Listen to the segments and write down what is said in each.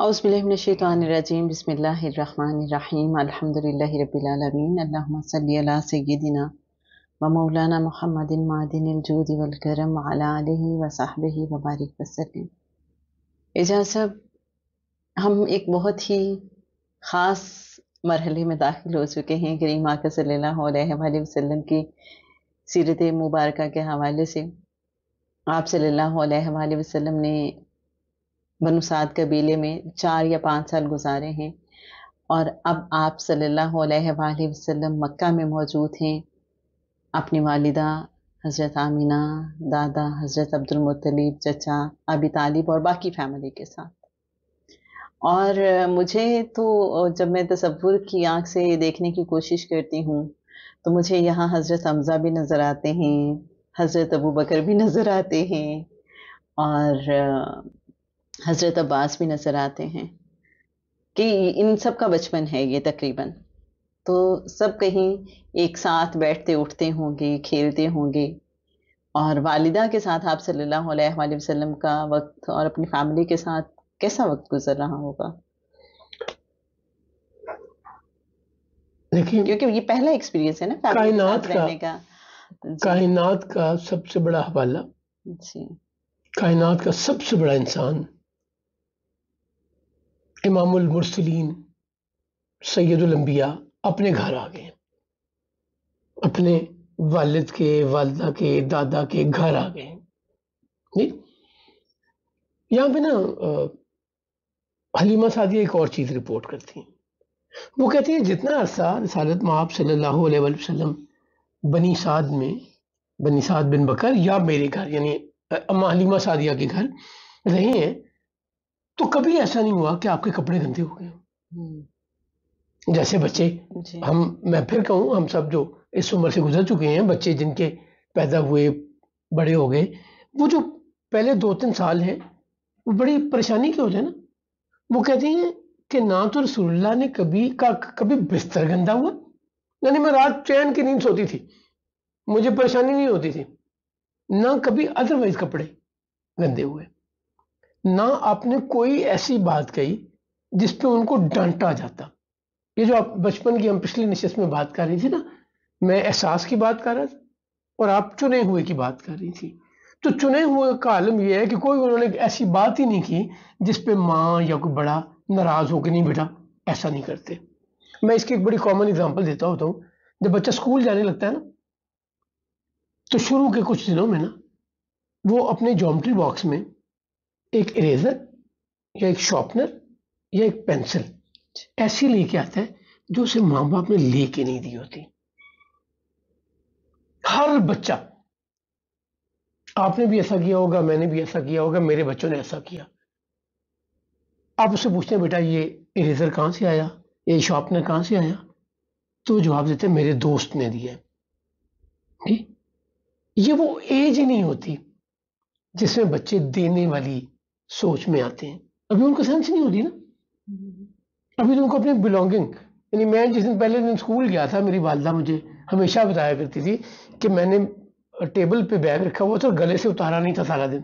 औज़बिल्लिमिनश्शैतानिर्रजीम बिस्मिल्लाहिर्रहमानिर्रहीम अल्हम्दुलिल्लाहि रब्बिल आलमीन अल्लाहुम्मा सल्लि अला सय्यिदिना व मौलाना मुहम्मदिन मादिनिल जूदि वल करम व अला आलिहि व सहबिहि व एजाज साहब हम एक बहुत ही ख़ास मरहले में दाखिल हो चुके हैं करीम आका अलैहि वसल्लम की सीरत मुबारक के हवाले से। आप अलैहि वसल्लम ने बनुसाद कबीले में चार या पाँच साल गुजारे हैं और अब आप सल्लल्लाहु अलैहि वसल्लम मक्का में मौजूद हैं। अपनी वालिदा हज़रत आमिना, दादा हज़रत अब्दुल मुत्तलिब, चचा, अबी तालिब और बाकी फैमिली के साथ। और मुझे तो जब मैं तसव्वुर की आँख से देखने की कोशिश करती हूँ तो मुझे यहाँ हज़रत हमज़ा भी नज़र आते हैं, हज़रत अबू बकर भी नज़र आते हैं और हज़रत अब्बास भी नज़र आते हैं कि इन सब का बचपन है ये तकरीबन। तो सब कहीं एक साथ बैठते उठते होंगे खेलते होंगे और वालिदा के साथ आप सल्लल्लाहु अलैहि वसल्लम का वक्त और अपनी फैमिली के साथ कैसा वक्त गुजर रहा होगा? लेकिन क्योंकि ये पहला एक्सपीरियंस है ना कायनात का, का। कायनात का सबसे बड़ा हवाला। जी। कायनात का सबसे बड़ा इंसान इमामुल मुरसलीन सैदुल अंबिया अपने घर आ गए। अपने वालिद के, वालदा के, दादा के घर आ गए। यहाँ पे ना हलीमा सादिया एक और चीज़ रिपोर्ट करती हैं। वो कहती है, जितना अरसा रसालत महाब सल्लल्लाहु अलैहि वसल्लम बनी साद में, बनी साद बिन बकर या मेरे घर, यानी अम्मा हलीमा सादिया के घर रहे हैं तो कभी ऐसा नहीं हुआ कि आपके कपड़े गंदे हो गए। जैसे बच्चे हम मैं फिर कहूँ हम सब जो इस उम्र से गुजर चुके हैं बच्चे जिनके पैदा हुए बड़े हो गए वो जो पहले दो तीन साल हैं वो बड़ी परेशानी के होते हैं ना। वो कहते हैं कि ना तो रसुल्ला ने कभी का कभी बिस्तर गंदा हुआ यानी मैं रात चैन की नींद सोती थी मुझे परेशानी नहीं होती थी ना कभी अदरवाइज़ कपड़े गंदे हुए। ना आपने कोई ऐसी बात कही जिस पे उनको डांटा जाता। ये जो आप बचपन की, हम पिछली निशस्त में बात कर रही थी ना, मैं एहसास की बात कर रहा था और आप चुने हुए की बात कर रही थी। तो चुने हुए का आलम यह है कि कोई उन्होंने ऐसी बात ही नहीं की जिस पे माँ या कोई बड़ा नाराज़ हो कि नहीं बेटा ऐसा नहीं करते। मैं इसकी एक बड़ी कॉमन एग्जांपल देता होता हूँ। जब बच्चा स्कूल जाने लगता है ना तो शुरू के कुछ दिनों में ना, वो अपने जोमेट्री बॉक्स में एक इरेजर या एक शॉर्पनर या एक पेंसिल ऐसी लेके आता है जो उसे माँ बाप ने लेके नहीं दी होती। हर बच्चा, आपने भी ऐसा किया होगा, मैंने भी ऐसा किया होगा, मेरे बच्चों ने ऐसा किया। आप उससे पूछते हैं, बेटा, ये इरेजर कहाँ से आया? ये शॉर्पनर कहाँ से आया? तो जवाब देते हैं, मेरे दोस्त ने दिया ये वो एज ही नहीं होती जिसमें बच्चे देने वाली सोच में आते हैं। अभी उनको सेंस नहीं होती ना। अभी तो उनको अपनी बिलोंगिंग यानी मैं जिस दिन पहले दिन स्कूल गया था मेरी वालदा मुझे हमेशा बताया करती थी कि मैंने टेबल पे बैग रखा हुआ था और गले से उतारा नहीं था सारा दिन।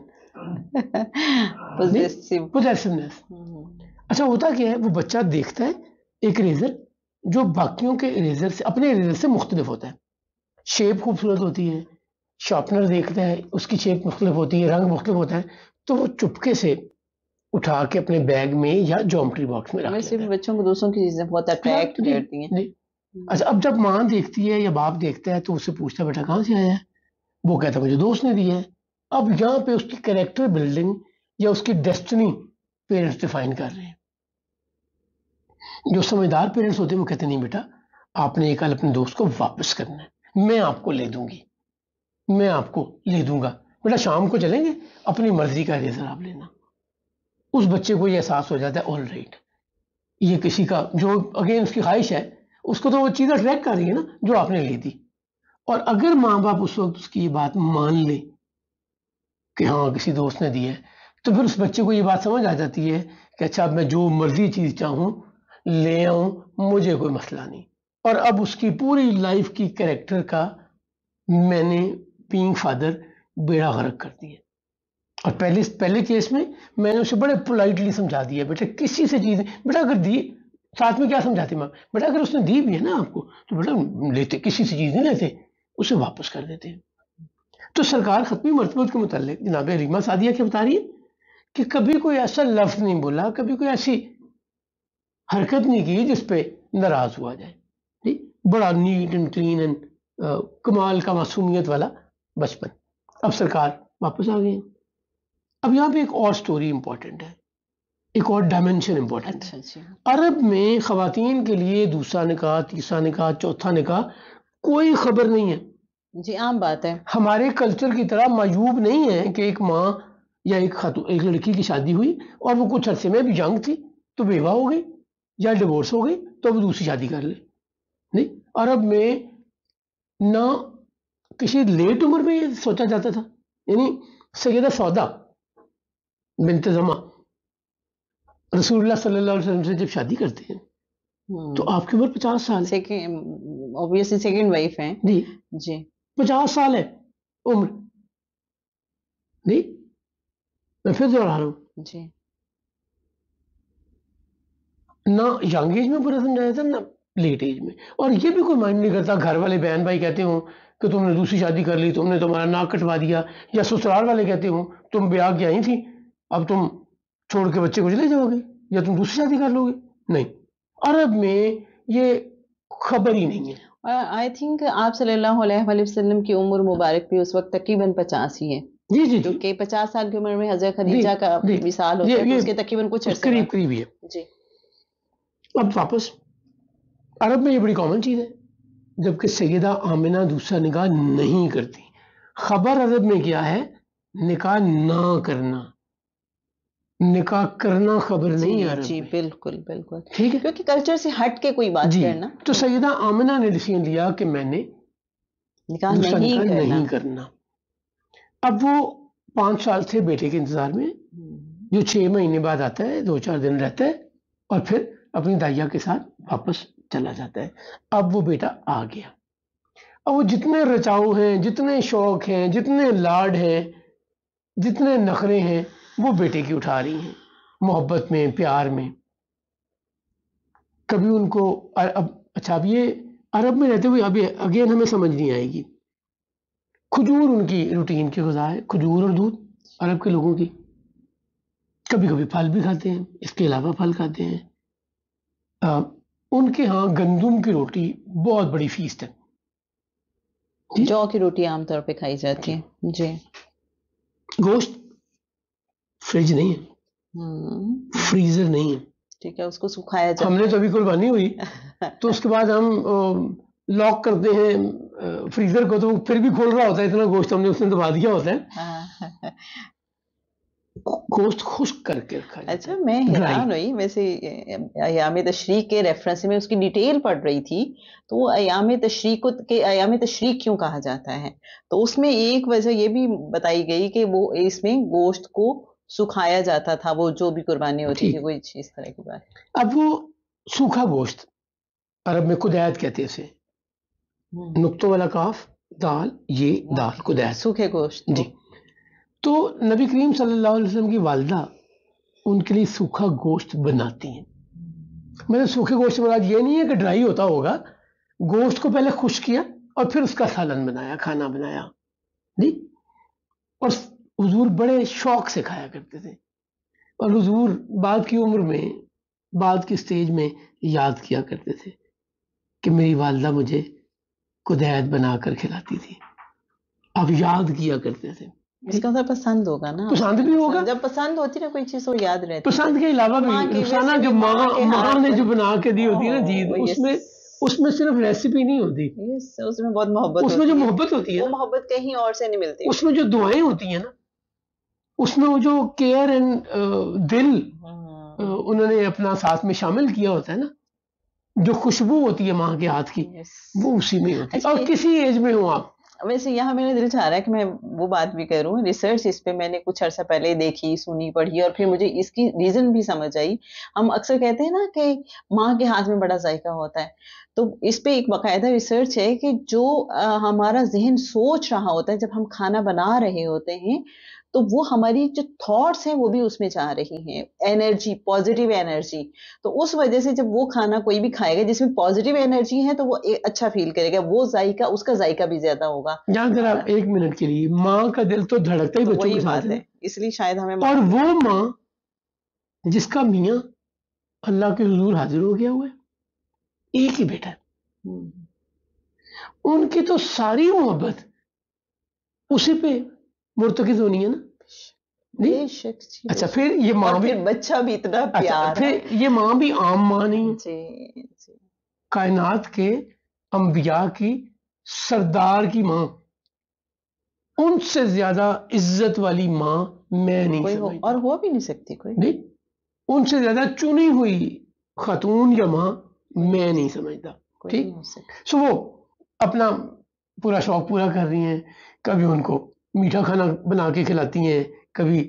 पोजेसिवनेस अच्छा होता क्या है? वो बच्चा देखता है एक रेजर जो बाकियों के रेजर से अपने रेजर से मुख्तलिफ़ होता है। शेप खूबसूरत होती है शार्पनर देखता है उसकी शेप मुख्तलिफ़ होती है रंग मुख्तलिफ़ होता है। तो वो चुपके से उठा के अपने बैग में या जोमेट्री बॉक्स में वैसे भी बच्चों को दूसरों की चीज़ें बहुत अट्रैक्ट करती हैं। अच्छा अब जब माँ देखती है या बाप देखता है तो उससे पूछता है बेटा कहाँ से आया है? वो कहता है मुझे दोस्त ने दिया है। अब यहाँ पे उसकी कैरेक्टर बिल्डिंग या उसकी डेस्टिनी पेरेंट्स डिफाइन कर रहे हैं। जो समझदार पेरेंट्स होते हैं वो कहते नहीं बेटा आपने एक कल अपने दोस्त को वापस करना है। मैं आपको ले दूँगी। मैं आपको ले दूँगा। बेटा, शाम को चलेंगे? अपनी मर्ज़ी का रेजर आप लेना। उस बच्चे को ये एहसास हो जाता है ऑल राइट ये किसी का, जो अगेन उसकी ख्वाहिश है, उसको तो वो चीज़ अट्रैक्ट कर रही है ना, जो आपने ले दी और अगर माँ बाप उस वक्त उसकी ये बात मान ले कि हाँ किसी दोस्त ने दी है तो फिर उस बच्चे को ये बात समझ आ जाती है कि अच्छा अब मैं जो मर्ज़ी चीज़ चाहूँ, ले आऊँ, मुझे कोई मसला नहीं। और अब उसकी पूरी लाइफ की कैरेक्टर का मैंने बींग फादर बेड़ा गर्क कर दिया और पहले पहले केस में मैंने उसे बड़े पोलाइटली समझा दिया, बेटा किसी से चीज़, बेटा अगर दी, साथ में क्या समझाती माँ? बेटा अगर उसने दी भी है ना आपको तो बेटा लेते, किसी से चीज़ नहीं लेते, उसे वापस कर देते तो सरकार खत्मी मरतबत के मुतालिक, जनाब रीमा सादिया क्या बता रही है? कि कभी कोई ऐसा लफ्ज नहीं बोला, कभी कोई ऐसी हरकत नहीं की जिस पे नाराज़ हुआ जाए। बड़ा नीट एंड क्लीन एंड कमाल का मासूमियत वाला बचपन। अब सरकार वापस आ गई अब यहाँ पे एक और स्टोरी इंपॉर्टेंट है। एक और डायमेंशन इंपॉर्टेंट अच्छा है अरब में खातन के लिए दूसरा निकाह तीसरा निकाह चौथा निकाह कोई खबर नहीं है। जी आम बात है। हमारे कल्चर की तरह मायूब नहीं है कि एक माँ या एक खातू एक लड़की की शादी हुई और वो कुछ अरसे में यंग थी तो बेवा हो गई या डिवोर्स हो गई तो वो दूसरी शादी कर ले। नहीं अरब में ना किसी लेट उम्र में ये सोचा जाता था? यानी सैदा सौदा बिनते जमा रसूलुल्लाह सल्लल्लाहु अलैहि वसल्लम से जब शादी करते हैं तो आपकी उम्र पचास साल है। ऑब्वियसली सेकंड वाइफ है। जी। जी। पचास साल है उम्र। नहीं मैं फिर दोहरा रहा हूँ। जी। ना यंग एज में बुरा समझाया था ना लेट एज में। और ये भी कोई माइंड नहीं करता घर वाले बहन भाई कहते हो कि तुमने दूसरी शादी कर ली तुमने तुम्हारा नाक कटवा दिया या ससुराल वाले कहते हो तुम ब्याह के आई थी अब तुम छोड़ के बच्चे को चले जाओगे या तुम दूसरी शादी कर लोगे? नहीं। अरब में ये खबर ही नहीं है। आई थिंक आप सल्लल्लाहु अलैहि वसल्लम की उम्र मुबारक भी उस वक्त तकरीबन पचास ही है। जी जी जी। कि पचास साल की उम्र में हज़रत खदीजा का मिसाल होता है तो उसके तकरीबन कुछ करीब करीब ही है। जी। अब वापस। अरब में ये बड़ी कॉमन चीज़ है। जबकि सैदा आमिना दूसरा निकाह नहीं करती। खबर अरब में क्या है? निकाह ना करना। निकाह करना खबर नहीं है जी, जी में। बिल्कुल बिल्कुल। ठीक है? क्योंकि कल्चर से हट के कोई बात करना। तो सैदा आमिना ने डिसीज़न लिया कि मैंने निकाह दूसरा नहीं निकाह करना। नहीं करना। अब वो पाँच साल थे बेटे के इंतज़ार में। हम्म, जो छह महीने बाद आता है दो चार दिन रहता है और फिर अपनी दाइया के साथ वापस चला जाता है। अब वो बेटा आ गया। अब वो जितने रचाऊ हैं, जितने शौक हैं, जितने लाड हैं, जितने नखरे हैं, वो बेटे की उठा रही हैं, मोहब्बत में, प्यार में। कभी उनको अब अच्छा अब ये अरब में रहते हुए अभी अगेन हमें समझ नहीं आएगी। खजूर उनकी रूटीन की गजा है, खजूर और दूध, अरब के लोगों की। कभी कभी फल भी खाते हैं, इसके अलावा फल खाते हैं। उनके यहाँ गंदुम की रोटी बहुत बड़ी फीस्ट है। जौ। की रोटी आमतौर पे खाई जाती है। जी। गोश्त फ्रिज नहीं है। हम्म, फ्रीजर नहीं है। ठीक है उसको सुखाया जाता हमने तो अभी कुर्बानी हुई तो उसके बाद हम लॉक करते हैं फ्रीजर को तो फिर भी खोल रहा होता है इतना गोश्त हमने उसने दबा दिया होता है। हाँ, गोश्त खुश्क करके रखा अच्छा मैं. हैरान हुई। वैसे अयाम तशरीक के रेफरेंस में उसकी डिटेल पढ़ रही थी। तो वो अयाम तशरीक को के अयाम तशरीक क्यों कहा जाता है? तो उसमें एक वजह ये भी बताई गई कि वो इसमें गोश्त को सुखाया जाता था वो जो भी कुर्बानी होती। थी कोई इस तरह की बात। अब वो सूखा गोश्त अरब में कुदैत कहते हैं इसे। हम्म, नुक्तों वाला काफ दाल ये दाल कुदैत सूखे गोश्त। जी। तो नबी करीम सल्लल्लाहु अलैहि वसल्लम की वालदा उनके लिए सूखा गोश्त बनाती हैं। मतलब सूखे गोश्त से ये नहीं है कि ड्राई होता होगा। गोश्त को पहले खुश किया और फिर उसका सालन बनाया, खाना बनाया। नहीं, और हजूर बड़े शौक से खाया करते थे। और हजूर बाद की उम्र में, बाद की स्टेज में याद किया करते थे कि मेरी वालदा मुझे कुदैत बनाकर खिलाती थी। अब याद किया करते थे। इसका मतलब पसंद होगा ना। पसंद भी होगा। जब पसंद होती ना कोई चीज़ तो याद रहती है। पसंद के अलावा भी वैसे जो माँ माँ ने जो बना के दी होती है ना ओह, उसमें उसमें सिर्फ़ रेसिपी नहीं होती। Yes, उसमें बहुत मोहब्बत उसमें जो। मोहब्बत होती है मोहब्बत कहीं और से नहीं मिलती। उसमें जो दुआएँ होती है ना उसमें वो जो केयर एंड दिल हम्म, उन्होंने अपना साथ में शामिल किया होता है ना जो खुशबू होती है माँ के हाथ की yes. वो उसी में होती है। अच्छा, और किसी एज में हो आप। वैसे यहाँ मेरा दिल चाह रहा है कि मैं वो बात भी करूँ। रिसर्च इस पर मैंने कुछ अर्सा पहले देखी सुनी पढ़ी और फिर मुझे इसकी रीजन भी समझ आई। हम अक्सर कहते हैं ना कि माँ के हाथ में बड़ा जायका होता है। तो इस पर एक बाकायदा रिसर्च है कि जो आ, हमारा जहन सोच रहा होता है जब हम खाना बना रहे होते हैं तो वो हमारी जो थॉट्स हैं वो भी उसमें जा रही हैं। एनर्जी पॉजिटिव एनर्जी तो उस वजह से जब वो खाना कोई भी खाएगा जिसमें पॉजिटिव एनर्जी है तो वो अच्छा फील करेगा। वो जायका उसका जायका भी ज़्यादा होगा। अगर आप एक मिनट के लिए माँ का दिल तो धड़कता ही तो बच्चों के साथ है। इसलिए शायद हमें और वो माँ जिसका मियाँ अल्लाह के हजूर हाजिर हो गया हुआ है एक ही बेटा है। हम्म। उनकी तो सारी मोहब्बत उसी पे मुर्तकिज होनी है ना? अच्छा फिर ये माँ भी बच्चा भी इतना अच्छा, प्यार अच्छा, फिर ये माँ भी आम माँ नहीं है। कायनात के अंबिया की सरदार की माँ। उनसे ज़्यादा इज़्ज़त वाली माँ मैं नहीं कोई हो, और हो भी नहीं सकती कोई। नहीं उनसे ज़्यादा चुनी हुई खातून या माँ मैं नहीं समझता ठीक? सो वो अपना पूरा शौक पूरा कर रही हैं कभी उनको मीठा खाना बना के खिलाती हैं कभी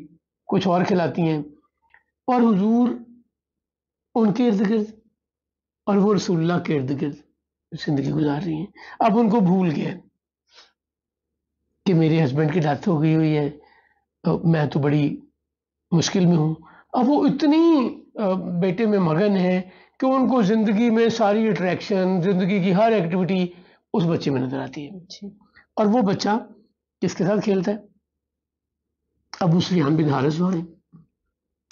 कुछ और खिलाती हैं। और हुजूर उनके इर्द गिर्द और वो रसुल्ला के इर्द गिर्द ज़िंदगी गुजार रही हैं। अब उनको भूल गए कि मेरे हस्बैंड की डेथ हो गई हुई है तो मैं तो बड़ी मुश्किल में हूँ। अब वो इतनी बेटे में मगन है कि उनको ज़िंदगी में सारी अट्रैक्शन ज़िंदगी की हर एक्टिविटी उस बच्चे में नज़र आती है। और वो बच्चा किसके साथ खेलता है? अबू सुफियान बिन हारिस वाले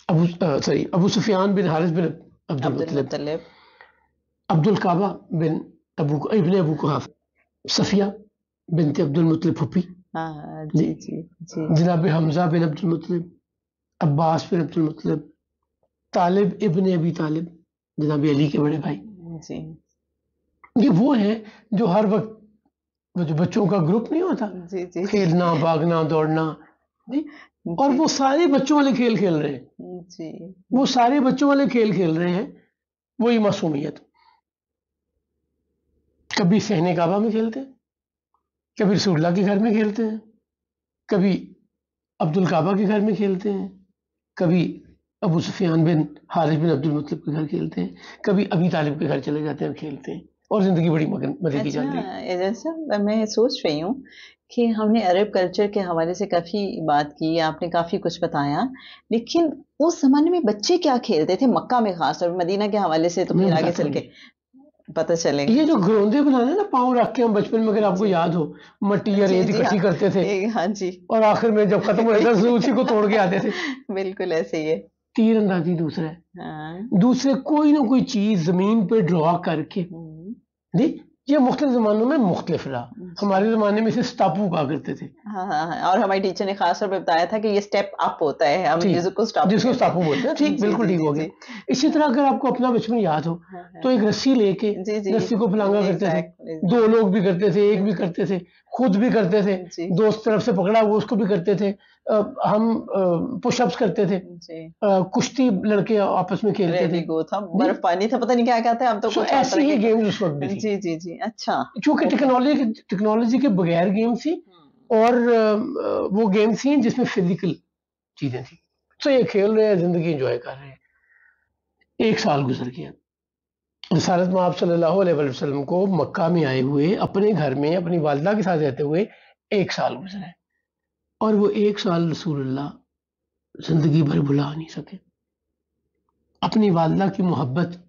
Abu sorry Abu Sufyan bin Harith bin Abdul Abdul Kaab bin Abu ibn Abu Quhafa. Safiyya bint Abdul Muttalib फुप्पी। हाँ, जी जी। जी जनाब हमजा बिन अब्दुल मुतलिब अब्बास बिन अब्दुल मुतलिब तालिब इबन अबी तालिब। जनाब अली के बड़े भाई। जी। ये वो है जो हर वक्त वो जो बच्चों का ग्रुप नहीं होता? जी जी। खेलना भागना दौड़ना। और वो सारे बच्चों वाले खेल खेल रहे हैं। जी। वो सारे बच्चों वाले खेल खेल रहे हैं वही मासूमियत। कभी सहने काबा में खेलते हैं कभी रसूल्ला के घर में खेलते हैं कभी अब्दुल काबा के घर में खेलते हैं कभी Abu Sufiyan bin Harith bin Abdul मतलब के घर खेलते हैं कभी अभी तालिब के घर चले जाते हैं और खेलते हैं। और ज़िंदगी बड़ी मज़े की जाती है जैसा मैं सोच रही हूँ कि हमने अरब कल्चर के हवाले से काफ़ी बात की आपने काफ़ी कुछ बताया लेकिन उस ज़माने में बच्चे क्या खेलते थे? मक्का में खास और मदीना के हवाले से तो फिर आगे चल के पता चलेगा। ये जो घरोंदे बनाने ना पाँव रख के हम बचपन में अगर आपको याद हो मट्टी या रेत इकट्ठी हाँ, करते थे। हाँ जी। और आखिर में जब खत्म हो जाता उसी को तोड़ के आते थे। बिल्कुल ऐसे ही है। तीर अंदाजी दूसरा है। हाँ। दूसरे कोई ना कोई चीज़ ज़मीन पे ड्रॉ करके जी ये मुख्तलिफ़ ज़मानों में मुख्तलिफ़ रहा। अच्छा। हमारे ज़माने में इसे स्टापू कहा करते थे। हाँ, हाँ हाँ और हमारे टीचर ने खास तौर पर बताया था कि ये स्टेप अप होता है हम जिसको स्टापू जिसको स्टापू बोलते हैं ठीक बिल्कुल ठीक हो गया। इसी तरह अगर आपको अपना बचपन याद हो हाँ, हाँ। तो एक रस्सी लेके रस्सी को फलांगा करते थे। दो लोग भी करते थे एक भी करते थे। खुद भी करते थे दोस्त तरफ़ से पकड़ा वो उसको भी करते थे आ, हम पुशअप्स करते थे कुश्ती लड़के आपस में खेलते थे। बर्फ़ पानी था पता नहीं क्या कहते हम तो कुछ ऐसे ही गेम्स उस वक्त जी जी जी अच्छा। क्योंकि टेक्नोलॉजी टेक्नोलॉजी के बगैर गेम थी हम्म। और वो गेम थी जिसमें फ़िज़िकल चीज़ें थी। तो ये खेल रहे हैं ज़िंदगी एंजॉय कर रहे हैं। एक साल गुजर गया। रसालत माप सल्लल्लाहु अलैहि वसल्लम को मक्का में आए हुए, अपने घर में, अपनी वालदा के साथ रहते हुए एक साल गुजरे। और वो एक साल रसूलुल्लाह ज़िंदगी भर भुला नहीं सके। अपनी वालदा की मोहब्बत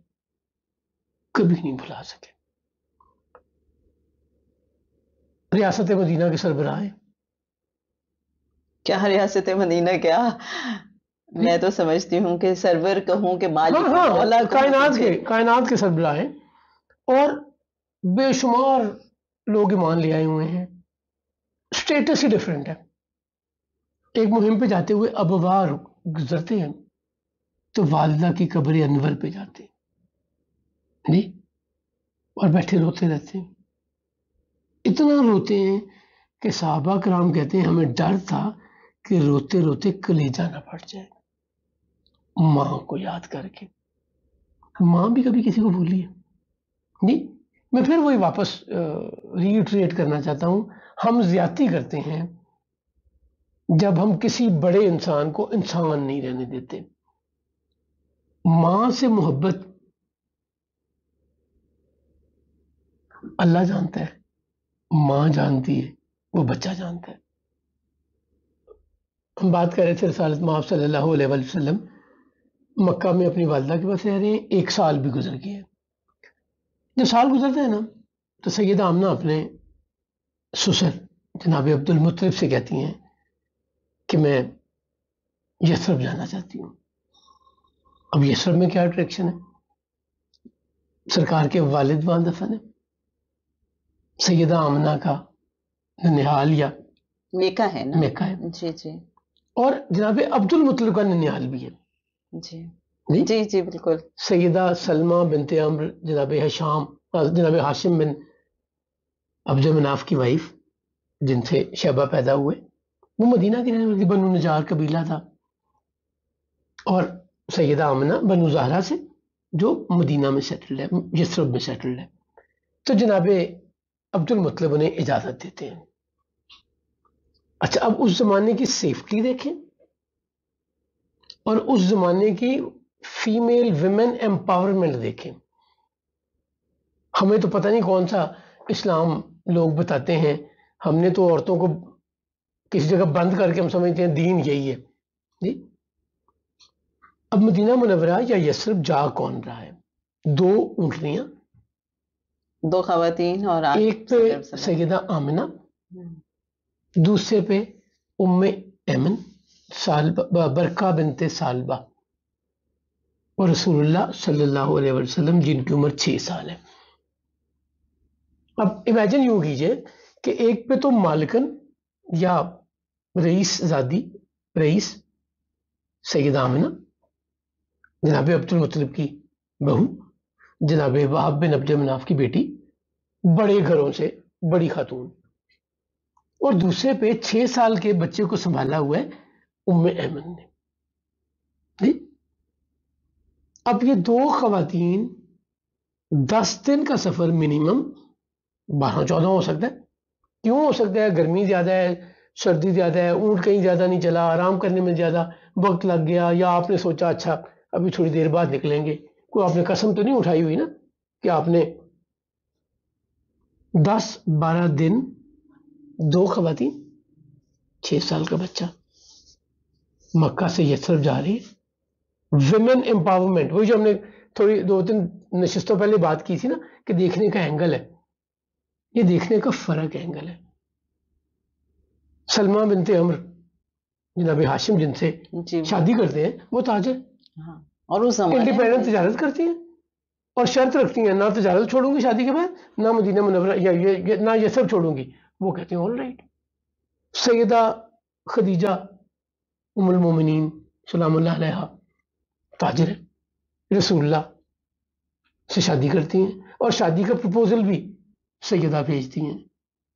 कभी नहीं भुला सके। रियासत मदीना के सरबराह। क्या रियासत मदीना क्या? मैं तो समझती हूँ कि सर्वर कहूँ कि मालिक हाँ, हाँ, कायनात के कायनात के सरबराह हैं और बेशुमार लोग ईमान ले आए हुए हैं। स्टेटस ही डिफरेंट है। एक मुहिम पे जाते हुए अबवार गुजरते हैं तो वालदा की कब्र अनवर पे जाते हैं। नहीं और बैठे रोते रहते हैं। इतना रोते हैं कि साहबा कराम कहते हैं हमें डर था कि रोते रोते कलेजा ना फट जाए। माँ को याद करके। माँ भी कभी किसी को भूली है? नहीं, मैं फिर वही वापस रीट्रेट करना चाहता हूँ। हम ज़्यादा करते हैं जब हम किसी बड़े इंसान को इंसान नहीं रहने देते। माँ से मोहब्बत अल्लाह जानता है, माँ जानती है, वो बच्चा जानता है। हम बात कर रहे थे रसालत माफ़ सल्लल्लाहु अलैहि वसल्लम मक्का में अपनी वालदा के पास रह रहे हैं एक साल भी गुजर गया जब साल गुजरता है ना तो सैयद आमना अपने ससुर जनाब अब्दुल मुतलिब से कहती हैं कि मैं यसरफ जाना चाहती हूँ। अब यसरफ में क्या अट्रैक्शन है? सरकार के वालिद वहाँ दफन है। सैयदा आमना का ननिहाल या मेका है ना? मेका है। जी जी। और जनाब अब्दुल मुतलिब का ननिहाल भी है। जी। जी? जी जी बिल्कुल। सैयदा सलमा बिनते अम्र जनाब हशाम जनाब हाशिम बिन अब्द मनाफ की वाइफ जिनसे शहबा पैदा हुए। वो मदीना की रहने वाली बनु नजार कबीला था। और सैयदा आमना बनु जहरा से जो मदीना में सेटल्ड है यसरब में सेटल्ड है। तो जनाब अब्दुल मतलब उन्हें इजाज़त देते हैं। अच्छा अब उस जमाने की सेफ्टी देखें। और उस जमाने की फीमेल विमेन एम्पावरमेंट देखें। हमें तो पता नहीं कौन सा इस्लाम लोग बताते हैं। हमने तो औरतों को किसी जगह बंद करके हम समझते हैं दीन यही है। जी? अब मदीना मुनवरा या यसरफ जा कौन रहा है? दो ऊँटनियाँ दो खवातीन और एक पे सैयदा आमिना हम्म, दूसरे पे उम्मे एमन। सालबा बरका बिनते सालबा। और रसूलुल्लाह सल्लल्लाहु अलैहि वसल्लम, जिनकी उम्र छह साल है। अब इमेजिन यूँ कीजिए कि एक पे तो मालिकन या रईस जादी, रईस सैयद आमिना, जनाब अब्दुल मुतलिब की बहू, जनाब वहाब बिन अब्द मनाफ की बेटी, बड़े घरों से बड़ी खातून। और दूसरे पे छह साल के बच्चे को संभाला हुआ है उम्मे अहमद ने? अब ये दो खवातीन दस दिन का सफ़र मिनिमम बारह चौदह हो सकता है। क्यों हो सकता है? गर्मी ज़्यादा है, सर्दी ज़्यादा है, ऊँट कहीं ज़्यादा नहीं चला, आराम करने में ज़्यादा वक्त लग गया या आपने सोचा अच्छा अभी थोड़ी देर बाद निकलेंगे। कोई आपने कसम तो नहीं उठाई हुई ना कि आपने दस बारह दिन दो खवातीन, छह साल का बच्चा? मक्का से यसरफ जा रही है विमेन एम्पावरमेंट वही जो हमने थोड़ी दो तीन नशिस्तों पहले बात की थी ना कि देखने का एंगल है। ये देखने का फ़र्क एंगल है। सलमा बिनते अमर जनाब हाशिम जिनसे शादी करते हैं वो ताजर हाँ और उस इंडिपेंडेंट तजारत करती हैं। और शर्त रखती हैं ना तजारत छोड़ूँगी शादी के बाद ना मदीना मुनवरा या ये, ये ना ये सब छोड़ूँगी। वो कहते हैं ऑल राइट सैयदा खदीजा उमुल मोमिनीन सलामुल्लाह अलैहा। ताजिर से शादी करती हैं और शादी का प्रपोजल भी सैयदा भेजती हैं।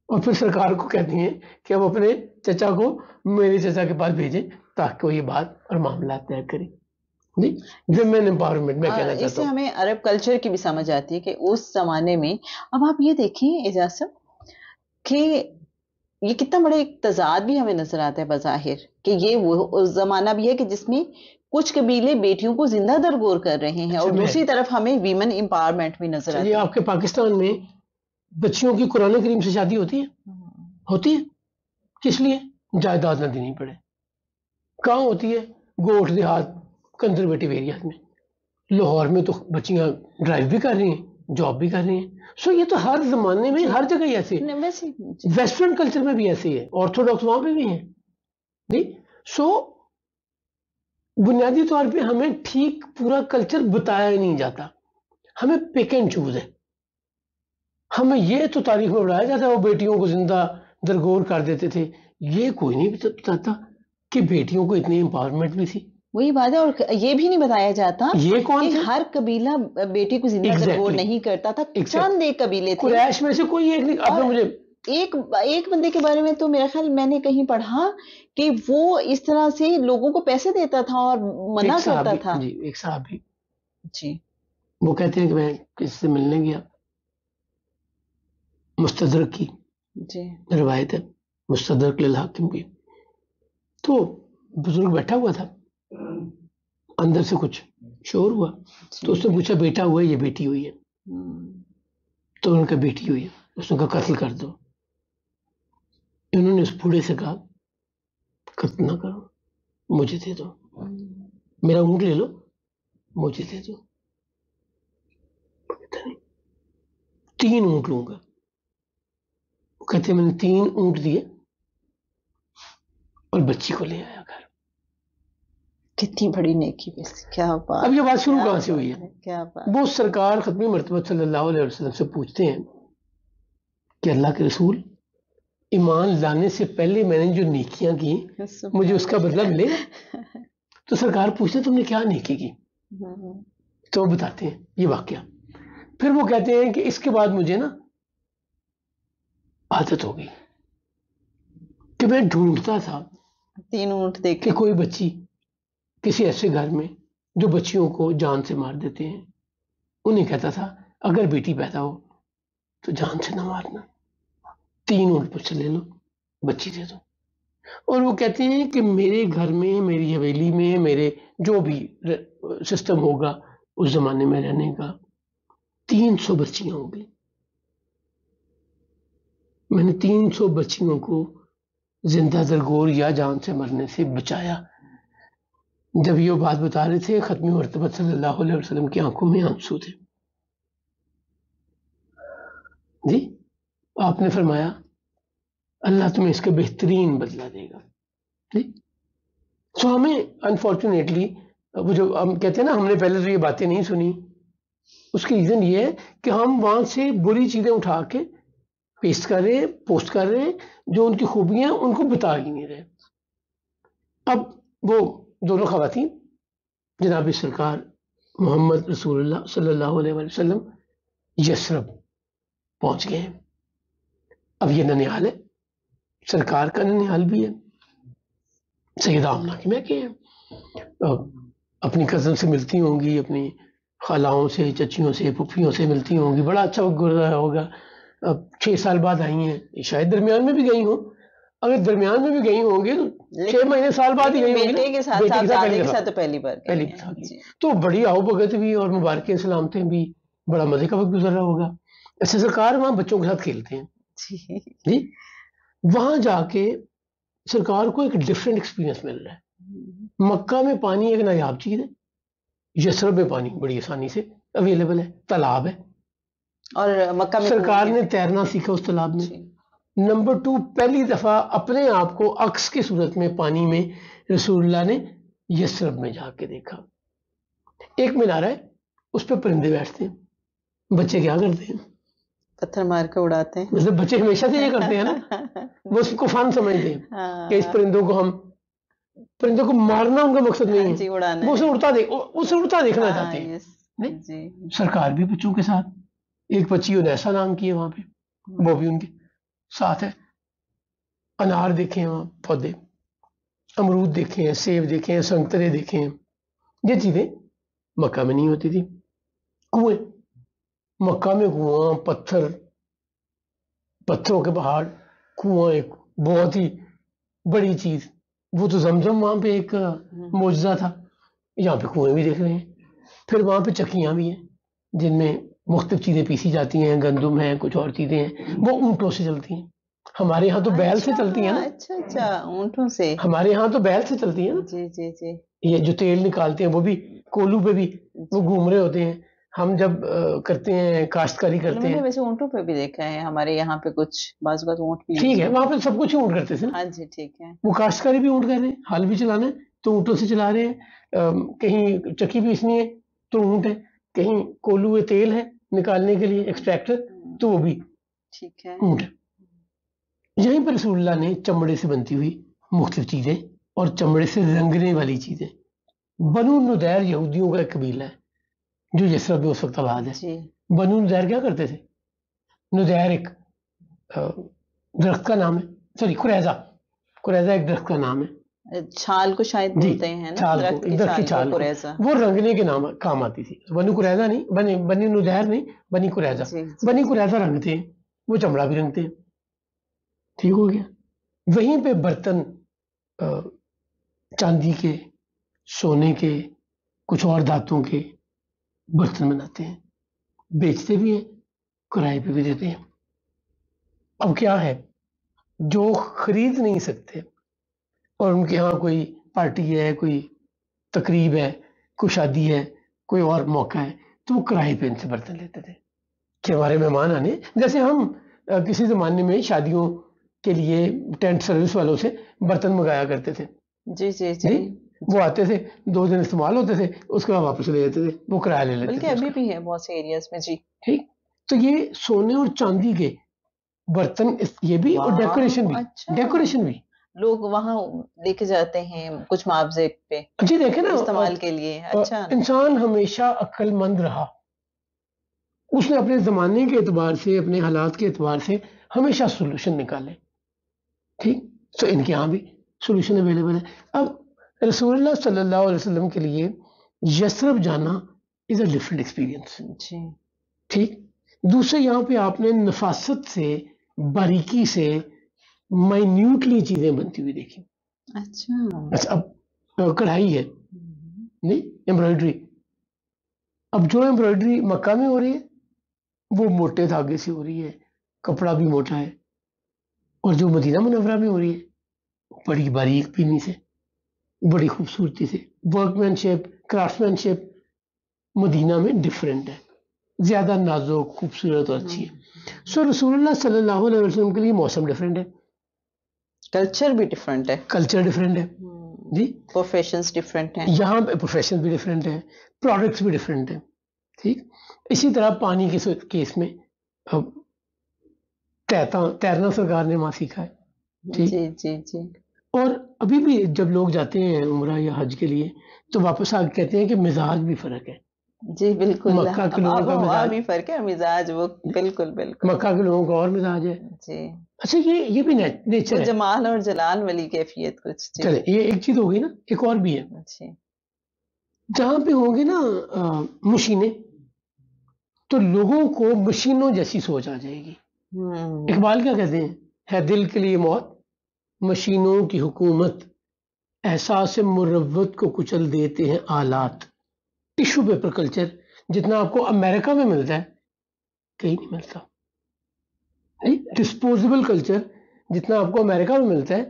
और फिर सरकार को कहती हैं कि अब अपने चचा को मेरे चचा के पास भेजें ताकि वो ये बात और मामला तय करे। विमेन एम्पावरमेंट मैं आ, कहना इससे चाहता हूँ। हमें अरब कल्चर की भी समझ आती है कि उस जमाने में अब आप ये देखिए इजाज़त कि ये कितना बड़ा एक तजाद भी हमें नज़र आता है बजाहिर कि ये वो उस जमाना भी है कि जिसमें कुछ कबीले बेटियों को ज़िंदा दरगोर कर रहे हैं और अच्छा, मैं- दूसरी तरफ़ हमें वीमेन एम्पावरमेंट भी नज़र आती है। आपके पाकिस्तान में बच्चियों की कुरान करीम से शादी होती है? होती है? किस लिए? जायदाद न देनी पड़े। कहाँ होती है? गोठ देहात कंजर्वेटिव एरिया में। लाहौर में तो बच्चियाँ ड्राइव भी कर रही हैं जॉब भी कर रही हैं। सो ये तो हर जमाने में हर जगह ही ऐसे है। वेस्टर्न कल्चर में भी ऐसे ही। ऑर्थोडॉक्स वहाँ पे भी है। नहीं सो बुनियादी तौर पे हमें ठीक पूरा कल्चर बताया नहीं जाता। हमें पिक एंड चूज़ है। हमें ये तो तारीख में बढ़ाया जाता है वो बेटियों को ज़िंदा दरगोर कर देते थे। ये कोई नहीं बताता कि बेटियों को इतनी एम्पावरमेंट भी थी। वही बात है और ये भी नहीं बताया जाता ये कौन कि हर कबीला बेटी को ज़िंदा Exactly. दरगोर नहीं करता था Exactly. चंद एक कबीले थे। कुरैश में से कोई एक नहीं। मुझे एक एक बंदे के बारे में तो मेरा ख्याल मैंने कहीं पढ़ा कि वो इस तरह से लोगों को पैसे देता था और मना करता था। जी एक साहबी जी। वो कहते हैं कि मैं किससे मिलने गया? मुस्तदरक की जी। रिवायत है मुस्तदरक लिल हाकिम की। तो बुज़ुर्ग बैठा हुआ था। अंदर से कुछ शोर हुआ। तो उसने पूछा बेटा हुआ है ये बेटी हुई है? हम्म, तो उनका बेटी हुई है। उसने कहा कत्ल कर दो। इन्होंने उस बूढ़े से कहा कत्ल ना करो मुझे दे दो। मेरा ऊँट ले लो मुझे दे दो। तीन ऊँट लूँगा कहते मैंने तीन ऊँट दिए और बच्ची को ले आया कितनी बड़ी नेकी वैसे क्या बात अब ये बात शुरू कहाँ से हुई है? क्या बात वो सरकार खत्मी मरतबत सल्लल्लाहु अलैहि वसल्लम से पूछते हैं कि अल्लाह के रसूल ईमान लाने से पहले मैंने जो नेकियाँ की मुझे उसका बदला मिलेगा तो सरकार पूछते तुमने क्या नेकी की? हम्म, तो बताते हैं ये वाक्य। फिर वो कहते हैं कि इसके बाद मुझे ना आदत हो गई कि मैं ढूंढता था तीन ऊँट देख कि कोई बच्ची किसी ऐसे घर में जो बच्चियों को जान से मार देते हैं। उन्हें कहता था, अगर बेटी पैदा हो तो जान से ना मारना। तीन ऊँट मुझसे ले लो, बच्ची दे दो। और वो कहते हैं कि मेरे घर में, मेरी हवेली में, मेरे जो भी सिस्टम होगा, उस जमाने में रहने का तीन सौ बच्चियाँ होंगी मैंने तीन सौ बच्चियों को ज़िंदा दरगोर या जान से मरने से बचाया। जब ये बात बता रहे थे, खत्मी मरतबत सल्लल्लाहु अलैहि वसल्लम की आँखों में आँसू थे। जी, आपने फरमाया, अल्लाह तुम्हें इसके बेहतरीन बदला देगा। जी सो हमें अनफॉर्चुनेटली वो जो हम कहते हैं ना, हमने पहले तो ये बातें नहीं सुनी। उसकी रीजन ये है कि हम वहाँ से बुरी चीज़ें उठा के पेस्ट कर रहे पोस्ट कर रहे जो उनकी खूबियाँ उनको बता ही नहीं रहे। अब वो दोनों खवातीन। जनाब सरकार मोहम्मद रसूलुल्लाह सल्लल्लाहु अलैहि वसल्लम, यसरब पहुँच गए हैं। अब ये ननिहाल है। सरकार का ननिहाल भी है। सैयद आमना की मैं के अपनी कज़न से मिलती होंगी, अपनी खालाओं से, चचियों से, पुफियों से मिलती होंगी। बड़ा अच्छा गुजरा होगा। अब छः साल बाद आई हैं। शायद दरमियान में भी गई हों। अगर दरमियान में भी गई होंगी तो छह महीने साल बाद ही गई होंगी बेटे के साथ बेटे साथ के साथ के साथ तो पहली बार पहली। जी। तो बड़ी आओ भगत भी और मुबारकें सलामतें भी बड़ा मज़े का वक्त गुजर रहा होगा। ऐसे सरकार वहाँ बच्चों के साथ खेलते हैं। जी। जी? वहाँ जाके सरकार को एक डिफरेंट एक्सपीरियंस मिल रहा है। मक्का में पानी एक नायाब चीज़ है। यसरब में पानी बड़ी आसानी से अवेलेबल है। तालाब है। और मक्का में सरकार ने तैरना सीखा उस तालाब में। जी। नंबर टू पहली दफ़ा अपने आप को अक्स की सूरत में पानी में रसूलुल्लाह ने यसरब में जाके देखा। एक मीनार है उस पर परिंदे बैठते हैं बच्चे क्या करते हैं? पत्थर मार के उड़ाते हैं। मतलब बच्चे हमेशा से ये करते हैं ना वो उसको फन समझते हैं हाँ, कि इस परिंदों को हम परिंदों को मारना उनका मकसद नहीं हाँ। है वो उसे उड़ता देख उसे उड़ता देखना हाँ, चाहते हैं। नहीं? सरकार भी बच्चों के साथ एक बच्ची उनैसा नाम की है वहाँ पे वो भी उनके। साथ है। अनार देखे हैं वहाँ पौधे। अमरूद देखे हैं सेब देखे हैं संतरे देखे। हैं ये चीज़ें मक्का में नहीं होती थी। कुएँ। मक्का में कुआँ पत्थर पत्थरों के पहाड़। कुआँ एक बहुत ही बड़ी चीज़। वो तो जमजम वहाँ पे एक मौजूदा था। यहाँ पे कुएँ भी देख रहे हैं। फिर वहाँ पे चक्कियाँ भी हैं जिनमें मुख्तलिफ़ चीज़ें पीसी जाती हैं गंदुम है कुछ और चीज़ें हैं वो ऊंटों से चलती हैं। हमारे यहाँ तो बैल से चलती है ना? अच्छा अच्छा ऊँटों से। हमारे यहाँ तो बैल से चलती है ना? जी जी जी। ये जो तेल निकालते हैं वो भी कोलू पे भी वो घूम रहे होते हैं। हम जब अ, करते हैं काश्तकारी करते हैं। वैसे ऊँटों पे भी देखा है हमारे यहाँ पे कुछ बाजू ऊँट भी ठीक है वहाँ पे सब कुछ ऊँट करते थे हाँ जी ठीक है। वो काश्तकारी भी ऊँट कर रहे हैं हाल भी चलाना है तो ऊँटों से चला रहे हैं। कहीं चक्की पीसनी है तो ऊँट है कहीं कोलू है तेल है निकालने के लिए एक्सट्रैक्टर तो वो भी ठीक है। ऊँट यहीं पर रसूलुल्लाह ने चमड़े से बनती हुई मुख्तलिफ़ चीज़ें और चमड़े से रंगने वाली चीज़ें। बनु नुदैर यहूदियों का एक कबीला है जो यसरब में उस वक्त आबाद है। बनु नुदैर क्या करते थे? नुदैर एक दरख्त का नाम है। सॉरी कुरैजा। कुरैजा एक दरख्त का नाम है। छाल को शायद बोलते हैं ना छाल को, दरख्त की छाल को। को। वो रंगने के नाम काम आती थी। बनी कुरैजा नहीं बनी बनी नुदैर नहीं बनी कुरैजा बनी कुरैजा रंगते हैं वो चमड़ा भी रंगते हैं। ठीक हो गया। वहीं पे बर्तन चांदी के सोने के कुछ और धातुओं के बर्तन बनाते हैं। बेचते भी हैं किराए पे भी देते हैं। अब क्या है? जो खरीद नहीं सकते और उनके यहाँ कोई पार्टी है कोई तकरीब है कोई शादी है कोई और मौका है तो वो किराए पे इनसे बर्तन लेते थे कि हमारे मेहमान आने। जैसे हम किसी ज़माने में शादियों के लिए टेंट सर्विस वालों से बर्तन मंगाया करते थे। जी जी जी। वो आते थे दो दिन इस्तेमाल होते थे उसके बाद वापस ले जाते थे वो किराया ले लेते थे अभी भी है बहुत से एरियाज़ में जी। ठीक? तो ये सोने और चांदी के बर्तन ये भी और डेकोरेशन भी अच्छा। डेकोरेशन भी। लोग वहाँ लेके जाते हैं कुछ मुआवजे पे जी देखे ना इस्तेमाल के लिए। अच्छा इंसान हमेशा अक्लमंद रहा। उसने अपने ज़माने के एतबार से अपने हालात के एतबार से हमेशा सोल्यूशन निकाले। ठीक? तो इनके यहाँ भी सोल्यूशन अवेलेबल है। अब रसूलुल्लाह सल्लल्लाहु अलैहि वसल्लम के लिए यसरब जाना इज़ अ डिफरेंट एक्सपीरियंस ठीक? दूसरे यहाँ पे आपने नफासत से बारीकी से माइन्यूटली चीज़ें बनती हुई देखी। अच्छा। अच्छा अब कढ़ाई है। हम्म, नहीं एम्ब्रॉयडरी। अब जो एम्ब्रॉयडरी मक्का में हो रही है वो मोटे धागे से हो रही है कपड़ा भी मोटा है और जो मदीना मुनवरा में हो रही है बड़ी बारीक पीनी से बड़ी खूबसूरती से वर्कमैनशिप क्राफ्टमैनशिप मदीना में डिफरेंट है। ज़्यादा नाजुक खूबसूरत और अच्छी है। सो रसूलुल्लाह सल्लल्लाहु अलैहि वसल्लम के लिए मौसम डिफरेंट है। कल्चर भी डिफरेंट है। कल्चर डिफरेंट है। जी? प्रोफेशंस डिफरेंट हैं। यहाँ पे प्रोफेशन भी डिफरेंट है प्रोडक्ट्स भी डिफरेंट हैं ठीक? इसी तरह पानी के केस में अब तैरता तैरना सरकार ने वहाँ सीखा है ठीक। जी जी जी। और अभी भी जब लोग जाते हैं उम्रा या हज के लिए तो वापस आके कहते हैं कि मिजाज भी फ़र्क है। जी बिल्कुल। मक्का के लोगों का मिजाज- भी फ़र्क है मिजाज वो बिल्कुल बिल्कुल। मक्का के लोगों का और मिजाज है। जी। अच्छा ये ये भी नेचर है। जमाल और जलाल वाली कैफियत कुछ चले ये एक चीज़ हो गई ना एक और भी है। जी। जहाँ पे होंगे ना मशीनें तो लोगों को मशीनों जैसी सोच आ जाएगी। हम्म। इकबाल क्या कहते हैं? है दिल के लिए मौत मशीनों की हुकूमत एहसास मुरवत को कुचल देते हैं आलात। टिश्यू पेपर कल्चर जितना आपको अमेरिका में मिलता है कहीं नहीं मिलता। डिस्पोजेबल कल्चर जितना आपको अमेरिका में मिलता है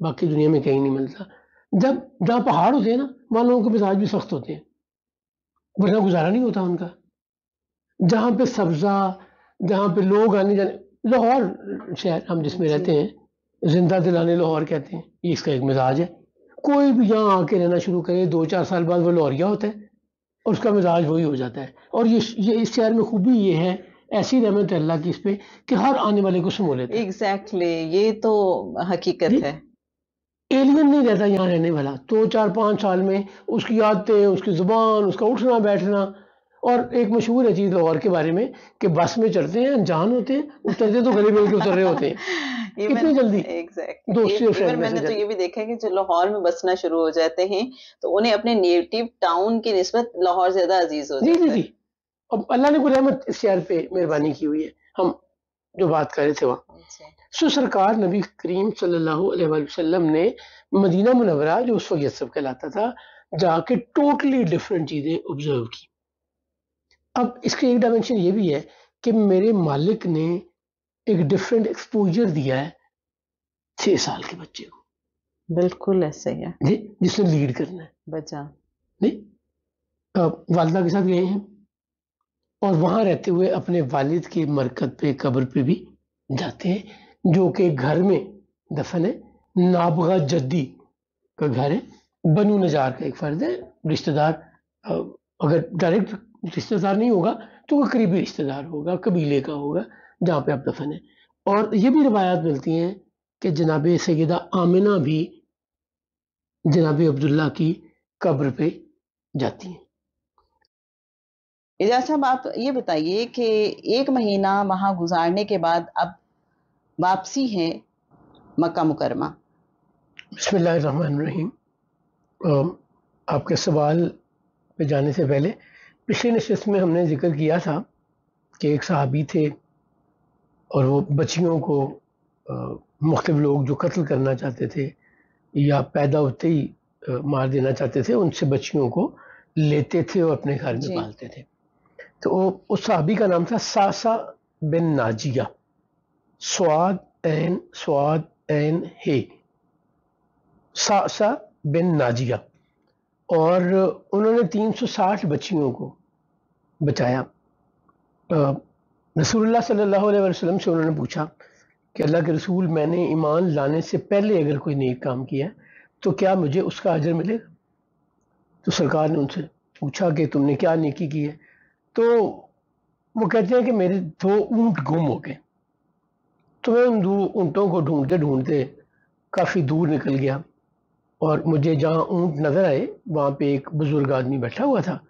बाकी दुनिया में कहीं नहीं मिलता। जब जहाँ पहाड़ होते हैं ना वहाँ लोगों के मिजाज भी सख्त होते हैं। वरना गुजारा नहीं होता उनका। जहाँ पे सब्जा जहाँ पे लोग आने जाने लाहौर शहर हम जिसमें रहते हैं ज़िंदा दिलाने लाहौर कहते हैं ये इसका एक मिजाज है। कोई भी यहाँ आके रहना शुरू करे दो चार साल बाद वो लाहौरिया होता है। और उसका मिजाज वही हो जाता है। और ये ये इस शहर में खूबी ये है ऐसी रहमत है अल्लाह की इस पे कि हर आने वाले को समो लेता है। एग्जैक्टली ये तो हकीकत। है। एलियन नहीं रहता यहाँ रहने वाला। दो तो चार पाँच साल में उसकी आदतें उसकी ज़ुबान उसका उठना बैठना और एक मशहूर है चीज़ लाहौर के बारे में कि बस में चढ़ते हैं अनजान होते हैं उतरते तो गले मिल के उतर रहे होते हैं। कितनी जल्दी। एग्जैक्टली दोस्ती मैंने तो ये भी देखा है कि जो लाहौर में बसना शुरू हो जाते हैं तो उन्हें अपने नेटिव टाउन की निस्बत लाहौर ज़्यादा अज़ीज़ हो जी जी है जी। अब अल्लाह ने रहमत इस शहर पे मेहरबानी की हुई है। हम जो बात कर रहे थे वहाँ। सो सरकार नबी करीम सल्लल्लाहु अलैहि वसल्लम ने मदीना मुनवरा जो उस वक्त यसब कहलाता था जाके टोटली डिफरेंट चीज़ें ऑब्ज़र्व की। अब इसके एक डायमेंशन ये भी है कि मेरे मालिक ने एक डिफरेंट एक्सपोजर दिया है छः साल के बच्चे को। बिल्कुल ऐसे ही है। जी जिसने लीड करना है। बचा नहीं वालदा के साथ गए हैं और वहाँ रहते हुए अपने वालिद के मरकत पे कब्र पे भी जाते हैं जो कि घर में दफन है। नाबगा जद्दी का घर है। बनू नजार का एक फर्द है रिश्तेदार अगर डायरेक्ट रिश्तेदार नहीं होगा तो वो करीबी रिश्तेदार होगा कबीले का होगा जहाँ पे आप दफन है। और ये भी रवायात मिलती हैं कि जनाब सैदा आमिना भी जनाब अब्दुल्ला की कब्र पे जाती हैं। इजाज साहब आप ये बताइए कि एक महीना वहाँ गुजारने के बाद अब वापसी है मक्का मुकरमा बसमीम आपके सवाल पे जाने से पहले पिछले नशस्त में हमने ज़िक्र किया था कि एक साहबी थे और वो बच्चियों को मुख्तफ लोग जो कत्ल करना चाहते थे या पैदा होते ही मार देना चाहते थे उनसे बच्चियों को लेते थे और अपने घर में पालते थे। तो वो उस साहबी का नाम था सासा बिन नाजिया। स्वाद एन स्वाद एन हे। सासा बिन नाजिया। और उन्होंने 360 बच्चियों को बचाया। रसूलुल्लाह सल्लल्लाहु अलैहि वसल्लम से उन्होंने पूछा कि अल्लाह के रसूल, मैंने ईमान लाने से पहले अगर कोई नेक काम किया तो क्या मुझे उसका अजर मिलेगा? तो सरकार ने उनसे पूछा कि तुमने क्या नेकी की है? तो वो कहते हैं कि मेरे दो ऊँट गुम हो गए। तो मैं उन दो ऊँटों को ढूंढते ढूंढते काफ़ी दूर निकल गया। और मुझे जहाँ ऊँट नज़र आए, वहाँ पे एक बुज़ुर्ग आदमी बैठा हुआ था।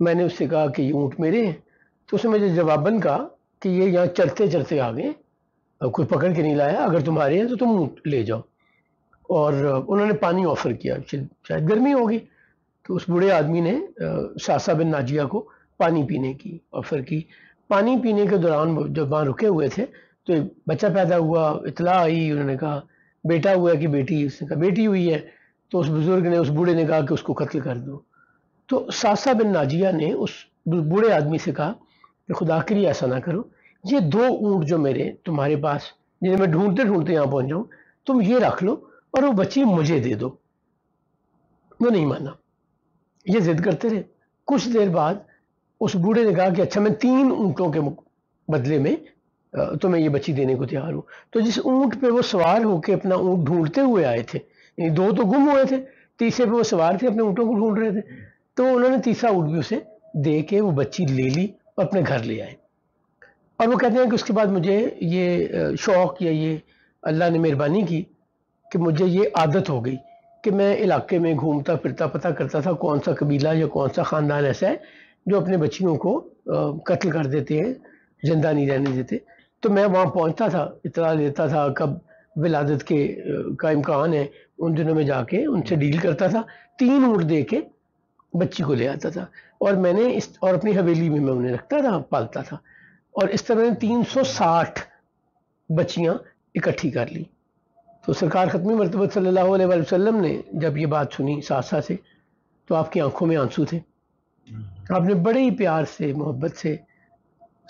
मैंने उससे कहा कि, ये ऊँट मेरे हैं। तो उसने मुझे जवाबन कहा कि, ये यहाँ चलते चलते आ गए कोई पकड़ के नहीं लाया। अगर तुम्हारे हैं तो तुम ऊँट ले जाओ। और उन्होंने पानी ऑफ़र किया। शायद गर्मी होगी। तो उस बूढ़े आदमी ने सासा बिन नाजिया को पानी पीने की ऑफ़र की। पानी पीने के दौरान जब वहाँ रुके हुए थे तो बच्चा पैदा हुआ, इतला आई। उन्होंने कहा, बेटा हुआ कि बेटी? उसने कहा, बेटी हुई है। तो उस बुज़ुर्ग ने उस बूढ़े ने कहा कि उसको कत्ल कर दो। तो सासा बिन नाजिया ने उस बूढ़े आदमी से कहा कि खुदा के लिए ऐसा ना करो, ये दो ऊँट जो मेरे तुम्हारे पास, जिन्हें मैं ढूंढते ढूंढते यहाँ पहुँच जाऊँ, तुम ये रख लो और वो बच्ची मुझे दे दो। वो नहीं माना। ये जिद करते रहे। कुछ देर बाद उस बूढ़े ने कहा कि अच्छा मैं तीन ऊँटों के बदले में तो मैं ये बच्ची देने को तैयार हूँ। तो जिस ऊँट पे वो सवार होकर अपना ऊँट ढूंढते हुए आए थे दो तो गुम हुए थे, तीसरे पे वो सवार थे, अपने ऊँटों को ढूंढ रहे थे। तो उन्होंने तीसरा ऊँट भी उसे दे के वो बच्ची ले ली और अपने घर ले आए। और वो कहते हैं कि उसके बाद मुझे ये शौक़ या ये अल्लाह ने मेहरबानी की कि मुझे ये आदत हो गई कि मैं इलाके में घूमता फिरता, पता करता था कौन सा कबीला या कौन सा ख़ानदान ऐसा है जो अपने बच्चियों को कत्ल कर देते हैं, ज़िंदा नहीं रहने देते। तो मैं वहाँ पहुँचता था, इतला लेता था, कब विलादत के का इम्कान है उन दिनों में जाके उनसे डील करता था। तीन ऊँट दे के बच्ची को ले आता था। और मैंने इस और अपनी हवेली में मैं उन्हें रखता था पालता था। और इस तरह ने तीन सौ साठ बच्चियाँ इकट्ठी कर ली। तो सरकार ख़त्मी मरतबत सल्लल्लाहु अलैहि वसल्लम ने जब ये बात सुनी सासा से तो आपकी आँखों में आँसू थे। आपने बड़े ही प्यार से मोहब्बत से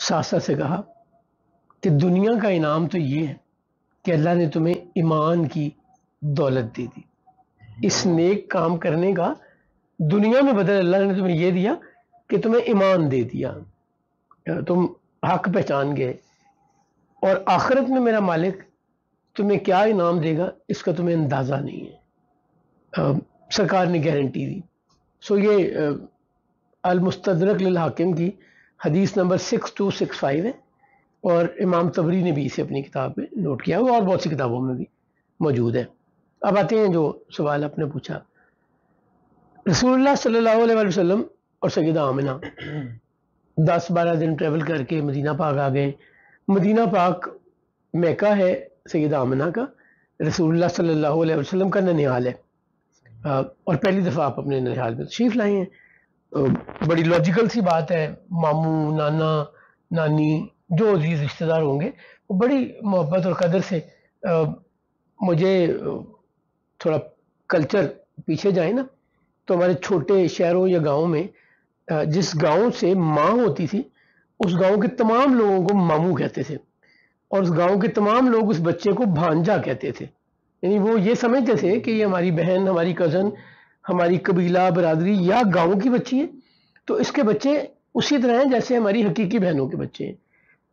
सासा से कहा कि दुनिया का इनाम तो ये है कि अल्लाह ने तुम्हें ईमान की दौलत दे दी। इस नेक काम करने का दुनिया में बदल अल्लाह ने तुम्हें यह दिया कि तुम्हें ईमान दे दिया। तुम हक पहचान गए और आखिरत में मेरा मालिक तुम्हें क्या इनाम देगा इसका तुम्हें अंदाज़ा नहीं है। आ, सरकार ने गारंटी दी। सो ये अलमुस्तरक हाकिम की हदीस number six two six five है। और इमाम तबरी ने भी इसे अपनी किताब में नोट किया और बहुत सी किताबों में भी मौजूद है। अब आते हैं जो सवाल आपने पूछा। रसूलुल्लाह सल्लल्लाहु अलैहि वसल्लम और सैदा आमिना दस बारह दिन ट्रेवल करके मदीना पाक आ गए। मदीना पाक मैका है सैदा आमिना का। रसूलुल्लाह सल्लल्लाहु अलैहि वसल्लम का ननिहाल है। और पहली दफ़ा आप अपने ननिहाल में तशरीफ़ लाए हैं। बड़ी लॉजिकल सी बात है। मामू, नाना, नानी जो अज़ीज़ रिश्तेदार होंगे वो बड़ी मोहब्बत और कदर से आ, मुझे थोड़ा कल्चर पीछे जाए ना तो हमारे छोटे शहरों या गाँव में जिस गाँव से माँ होती थी उस गाँव के तमाम लोगों को मामू कहते थे और उस गाँव के तमाम लोग उस बच्चे को भांजा कहते थे। यानी वो ये समझते थे कि ये हमारी बहन हमारी कज़न हमारी कबीला बरादरी या गाँव की बच्ची है। तो इसके बच्चे उसी तरह हैं जैसे हमारी हकीकी बहनों के बच्चे हैं।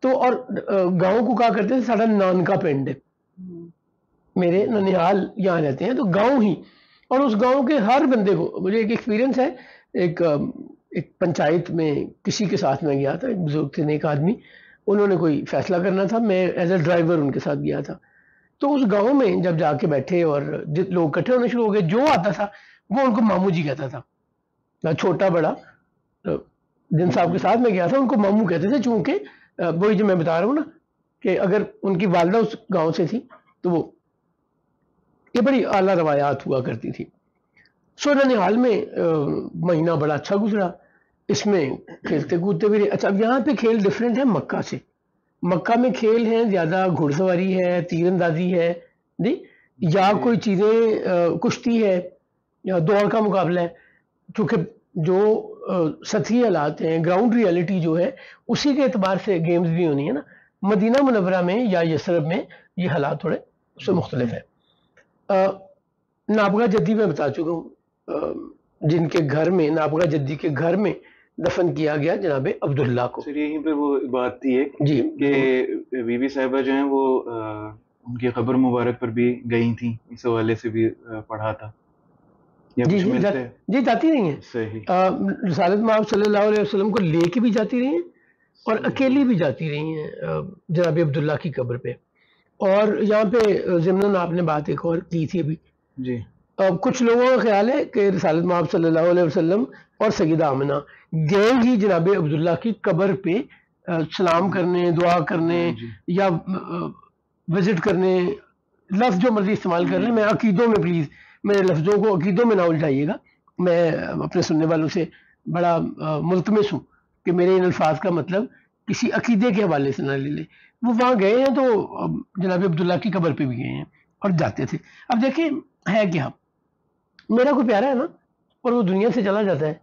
तो और गाँव को कहा करते थे साढ़ा नान का पिंड मेरे ननिहाल यहाँ रहते हैं तो गाँव ही। और उस गाँव के हर बंदे को, मुझे एक एक्सपीरियंस है, एक एक पंचायत में किसी के साथ में गया था, एक बुज़ुर्ग थे, एक आदमी। उन्होंने कोई फैसला करना था, मैं एज ए ड्राइवर उनके साथ गया था। तो उस गाँव में जब जाके बैठे और जित लोग इकट्ठे होने शुरू हो गए, जो आता था, वो उनको मामू जी कहता था। छोटा बड़ा जिन साहब के साथ में गया था, उनको मामू कहते थे, चूँकि वही जो मैं बता रहा हूँ ना कि अगर उनकी वालदा उस गाँव से थी तो वो ये बड़ी आला रवायात हुआ करती थी। सो हाल में महीना बड़ा अच्छा गुजरा। इसमें खेलते कूदते भी रहे। अच्छा अब यहाँ पे खेल डिफरेंट है मक्का से। मक्का में खेल है ज़्यादा घुड़सवारी है तीरंदाजी है जी या कोई चीज़ें कुश्ती है या दौड़ का मुकाबला है। चूँकि जो सतही हालात हैं ग्राउंड रियलिटी जो है उसी के अतबार से गेम्स भी होनी है ना। मदीना मुनवरा में या यसरब में ये हालात थोड़े उससे मुख्तलिफ़ है। नाबगा जद्दी में बता चुका हूँ। जिनके घर में नाबगा जद्दी के घर में दफन किया गया जनाब अब्दुल्ला को। सर यहीं पे वो बात थी एक जी। कि बीबी साहिबा जो हैं वो आ, उनकी खबर मुबारक पर भी गई थी। इस हवाले से भी पढ़ा था। जी जी, जा, जी जाती रही हैं। सही। रसालत माब सल्लल्लाहु को लेके भी जाती रही हैं और अकेली भी जाती रही हैं जनाब अब्दुल्ला की कब्र पे। और यहाँ पे ज़िमनन आपने बात एक और की थी अभी। जी। अब कुछ लोगों का ख्याल है कि रसालत माब सल्लल्लाहु अलैहि वसल्लम और सगीदा आमना गए ही जनाब अब्दुल्ला की कब्र पे सलाम करने दुआ करने या विज़िट करने लफ्ज़ जो मर्ज़ी इस्तेमाल कर लें मैं अकीदों में प्लीज़ मेरे लफ्ज़ों को, अकीदों में ना उलझाइएगा। मैं अपने सुनने वालों से बड़ा मुल्तमस हूँ कि मेरे इन अल्फाज का मतलब किसी अकीदे के हवाले से ना ले लें। वो वहाँ गए हैं तो जनाब अब्दुल्ला की कब्र पे भी गए हैं और जाते थे। अब देखिए, है क्या? मेरा कोई प्यारा है ना, और वो दुनिया से चला जाता है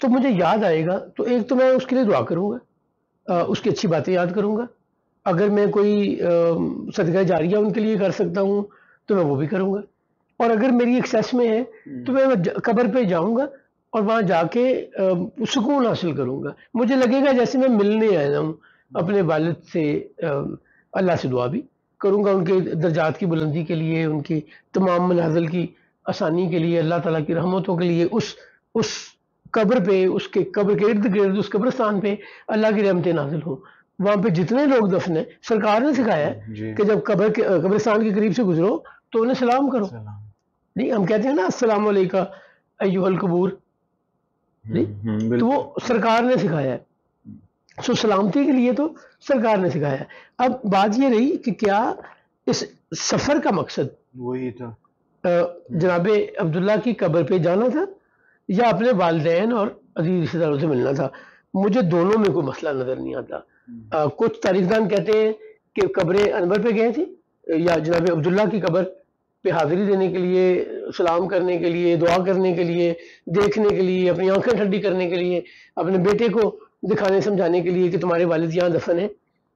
तो मुझे याद आएगा तो एक तो मैं उसके लिए दुआ करूँगा उसकी अच्छी बातें याद करूँगा। अगर मैं कोई सदका जारिया उनके लिए कर सकता हूँ तो मैं वो भी करूँगा। और अगर मेरी एक्सेस में है तो मैं कब्र पे जाऊँगा और वहाँ जाके सुकून हासिल करूँगा। मुझे लगेगा जैसे मैं मिलने आया हूँ अपने वालद से अल्लाह से दुआ भी करूँगा उनके दर्जात की बुलंदी के लिए उनकी तमाम मनाजल की आसानी के लिए अल्लाह ताला की रहमतों के लिए उस उस कब्र पे उसके कब्र के इर्द गिर्द उस कब्रस्तान पे अल्लाह की रहमतें नाजिल हों। वहाँ पे जितने लोग दफन है सरकार ने सिखाया है कि जब कब्र के कब्रिस्तान के करीब से गुजरो तो उन्हें सलाम करो। सलाम। नहीं हम कहते हैं ना अस्सलाम वालेका अय्युहल कबूर। जी? हम्म, हम्म, तो वो सरकार ने सिखाया है। सो सलामती के लिए तो सरकार ने सिखाया है। अब बात ये रही कि क्या इस सफ़र का मकसद वही था जनाब अब्दुल्ला की कब्र पे जाना था या अपने वालदेन और अज़ीज़ रिश्तेदारों से मिलना था? मुझे दोनों में कोई मसला नज़र नहीं आता। अ, कुछ तारीखदान कहते हैं कि कब्र अनवर पे गए थे या जनाब अब्दुल्ला की कब्र पे हाजिरी देने के लिए सलाम करने के लिए दुआ करने के लिए देखने के लिए अपनी आँखें ठंडी करने के लिए अपने बेटे को दिखाने समझाने के लिए कि तुम्हारे वालिद यहाँ दफन है।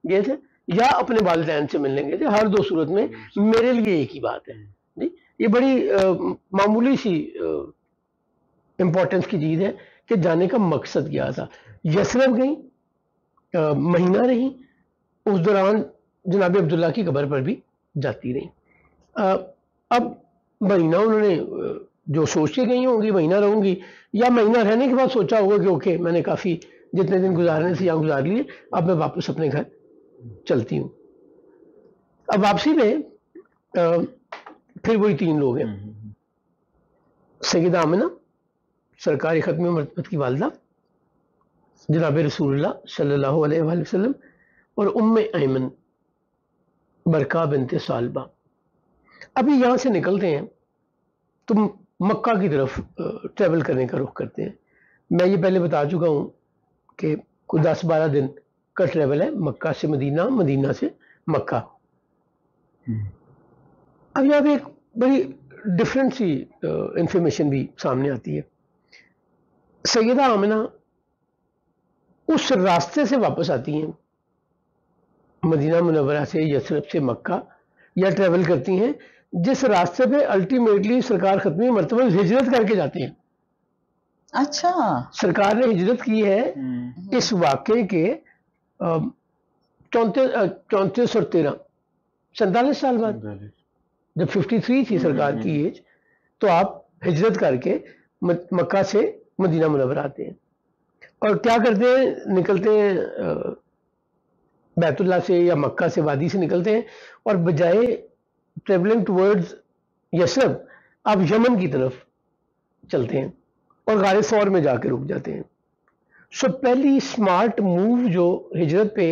गए थे? या अपने वालदेन से मिलने गए थे? हर दो सूरत में मेरे लिए एक ही बात है। जी? ये बड़ी अ, मामूली सी इम्पोर्टेंस की चीज़ है कि जाने का मकसद क्या था। यसरफ गई महीना रही उस दौरान जनाब अब्दुल्ला की कबर पर भी जाती रही। अब महीना उन्होंने जो सोच के गई होंगी महीना रहूँगी या महीना रहने के बाद सोचा होगा कि ओके मैंने काफ़ी जितने दिन गुजारने से यहाँ गुजार लिए अब मैं वापस अपने घर चलती हूँ। अब वापसी में फिर वही तीन लोग हैं। हम्म, हम्म, सैयद आमिना सरकारी ख़त्म मरतबत की वालदा जनाब रसूलुल्लाह सल्लल्लाहु अलैहि वसल्लम और उम्म ऐमन बरका बिनते सालबा। अभी यहाँ से निकलते हैं तो मक्का की तरफ़ ट्रैवल करने का रुख करते हैं। मैं ये पहले बता चुका हूँ कि कुछ दस बारह दिन का ट्रैवल है मक्का से मदीना मदीना से मक्का। हम्म। अब यहाँ पे एक बड़ी डिफरेंट सी इंफॉर्मेशन भी सामने आती है। सैयदा आमना उस रास्ते से वापस आती हैं मदीना मुनवरा से यसरफ से मक्का या ट्रेवल करती हैं जिस रास्ते पे अल्टीमेटली सरकार खत्मी मरतबा हिजरत करके जाते हैं। अच्छा। सरकार ने हिजरत की है हम्म, इस वाक़े के चौंतीस चौंतीस और तेरह। सैतालीस साल बाद। जब 53 थी सरकार की एज तो आप हिजरत करके मक्का से मदीना मुनवर आते हैं। और क्या करते हैं? निकलते हैं बैतुल्ला से या मक्का से वादी से निकलते हैं। और बजाय ट्रेवलिंग टुवर्ड्स यशरब आप यमन की तरफ़ चलते हैं और गारे सौर में जाकर रुक जाते हैं। सो पहली स्मार्ट मूव जो हिजरत पे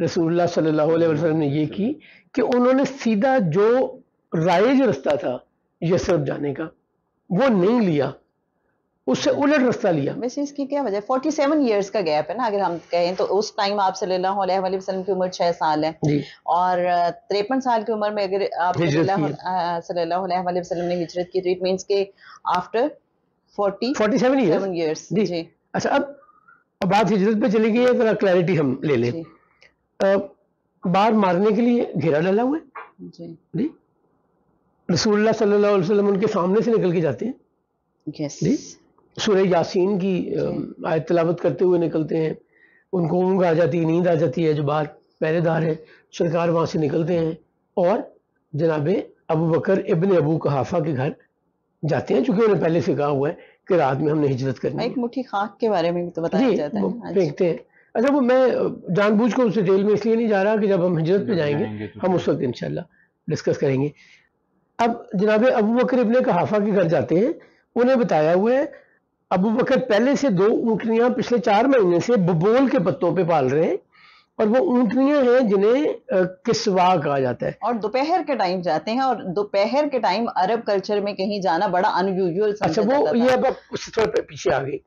रसूलुल्लाह सल्लल्लाहु अलैहि वसल्लम ने ये की कि उन्होंने सीधा जो राइज रास्ता था यसरफ जाने का, वो नहीं लिया। उससे उलट रास्ता लिया। वैसे इसकी क्या वजह? 47 इयर्स का गैप है ना अगर हम कहें तो उस टाइम आप सल्लल्लाहु अलैहि वसल्लम की उम्र छह साल है। जी। और तिरपन साल की उम्र में अगर आप सल्लल्लाहु अलैहि वसल्लम ने हिजरत की तो इट मींस के आफ्टर 47 47 ईयर्स इयर्स जी। जी। अच्छा अब अब बात हिजरत पे चली गई है जरा क्लैरिटी हम ले लें। जी। बाहर मारने के लिए घेरा डाला हुआ है? जी। जी। रसूलुल्लाह सल्लल्लाहु अलैहि वसल्लम उनके सामने से निकल के जाते हैं? यस सूरह यासीन की आयत तलावत करते हुए निकलते हैं। उनको ऊँग आ जाती है नींद आ जाती है जो बाहर पहरेदार हैं सरकार वहाँ से निकलते हैं। और जनाब अबू बकर इब्न अबू कहाफा के घर जाते हैं चूँकि उन्हें पहले से कहा हुआ है कि रात में हमने हिजरत करनी है। एक मुट्ठी खाक के बारे में भी तो बताया जाता है। अच्छा। फेंकते हैं। अच्छा वो मैं जानबूझ कर उस डिटेल में इसलिए नहीं जा रहा कि जब हम हिजरत पे जाएँगे तो हम उस वक्त इंशाल्लाह डिस्कस करेंगे। अब जनाब अबू बकर इब्ने कहाफा के घर जाते हैं। उन्हें बताया हुआ है अबू बकर पहले से दो ऊँटनियाँ पिछले चार महीने से बबोल के पत्तों पे पाल रहे हैं और वो ऊँटनियाँ हैं जिन्हें किस्वा कहा जाता है। और दोपहर के टाइम जाते हैं और दोपहर के टाइम अरब कल्चर में कहीं जाना बड़ा अनयूजुअल अच्छा वो ये अब उससे थोड़ा पे- पीछे आ गई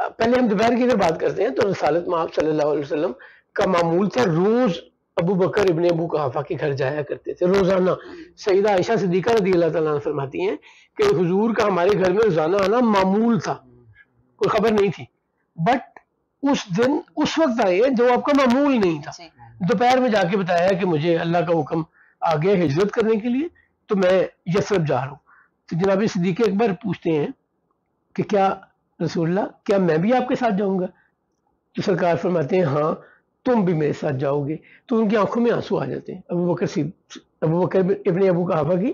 पहले हम दोपहर की अगर बात करते हैं तो रसालत में आप अलैहि का मामूल था रोज अबू बकर इब्ने अबू कहाफा के घर जाया करते थे। रोज़ाना सईदा आयशा सिद्दीका रदी अल्लाह ताला फरमाती हैं कि हुजूर का हमारे घर में रोज़ाना आना मामूल था। कोई खबर नहीं थी। बट उस दिन उस वक्त आए जो आपका मामूल नहीं था। दोपहर में जाके बताया कि मुझे अल्लाह का हुक्म आ गया हिजरत करने के लिए तो मैं यसरब जा रहा हूँ। तो जनाब सिद्दीक अकबर पूछते हैं कि क्या रसूलल्लाह क्या मैं भी आपके साथ जाऊँगा? तो सरकार फरमाते हैं हाँ तुम भी मेरे साथ जाओगे। तो उनकी आँखों में आँसू आ जाते हैं। अबू बकर अबू बकर इब्ने अबू कहाफा की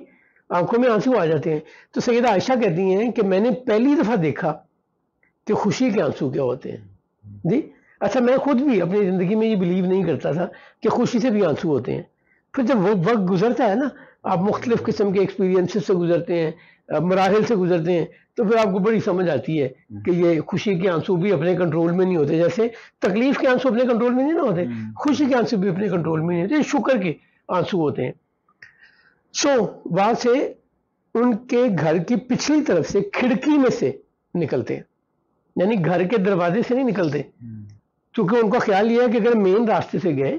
आँखों में आँसू आ जाते हैं। तो सैयदा आयशा कहती हैं कि मैंने पहली दफ़ा देखा कि खुशी के आँसू क्या होते हैं। जी? अच्छा मैं खुद भी अपनी ज़िंदगी में ये बिलीव नहीं करता था कि खुशी से भी आँसू होते हैं। फिर जब वो वक्त गुजरता है ना आप मुख्तलिफ़ किस्म के एक्सपीरियंसेस से गुजरते हैं मराहल से गुजरते हैं तो फिर आपको बड़ी समझ आती है कि ये खुशी के आँसू भी अपने कंट्रोल में नहीं होते। जैसे तकलीफ़ के आँसू अपने कंट्रोल में नहीं ना होते हम्म। खुशी के आँसू भी अपने कंट्रोल में नहीं होते शुक्र के आँसू होते हैं। सो वहाँ से उनके घर की पिछली तरफ़ से खिड़की में से निकलते हैं। यानी घर के दरवाजे से नहीं निकलते। क्योंकि उनका ख्याल यह है कि अगर मेन रास्ते से गए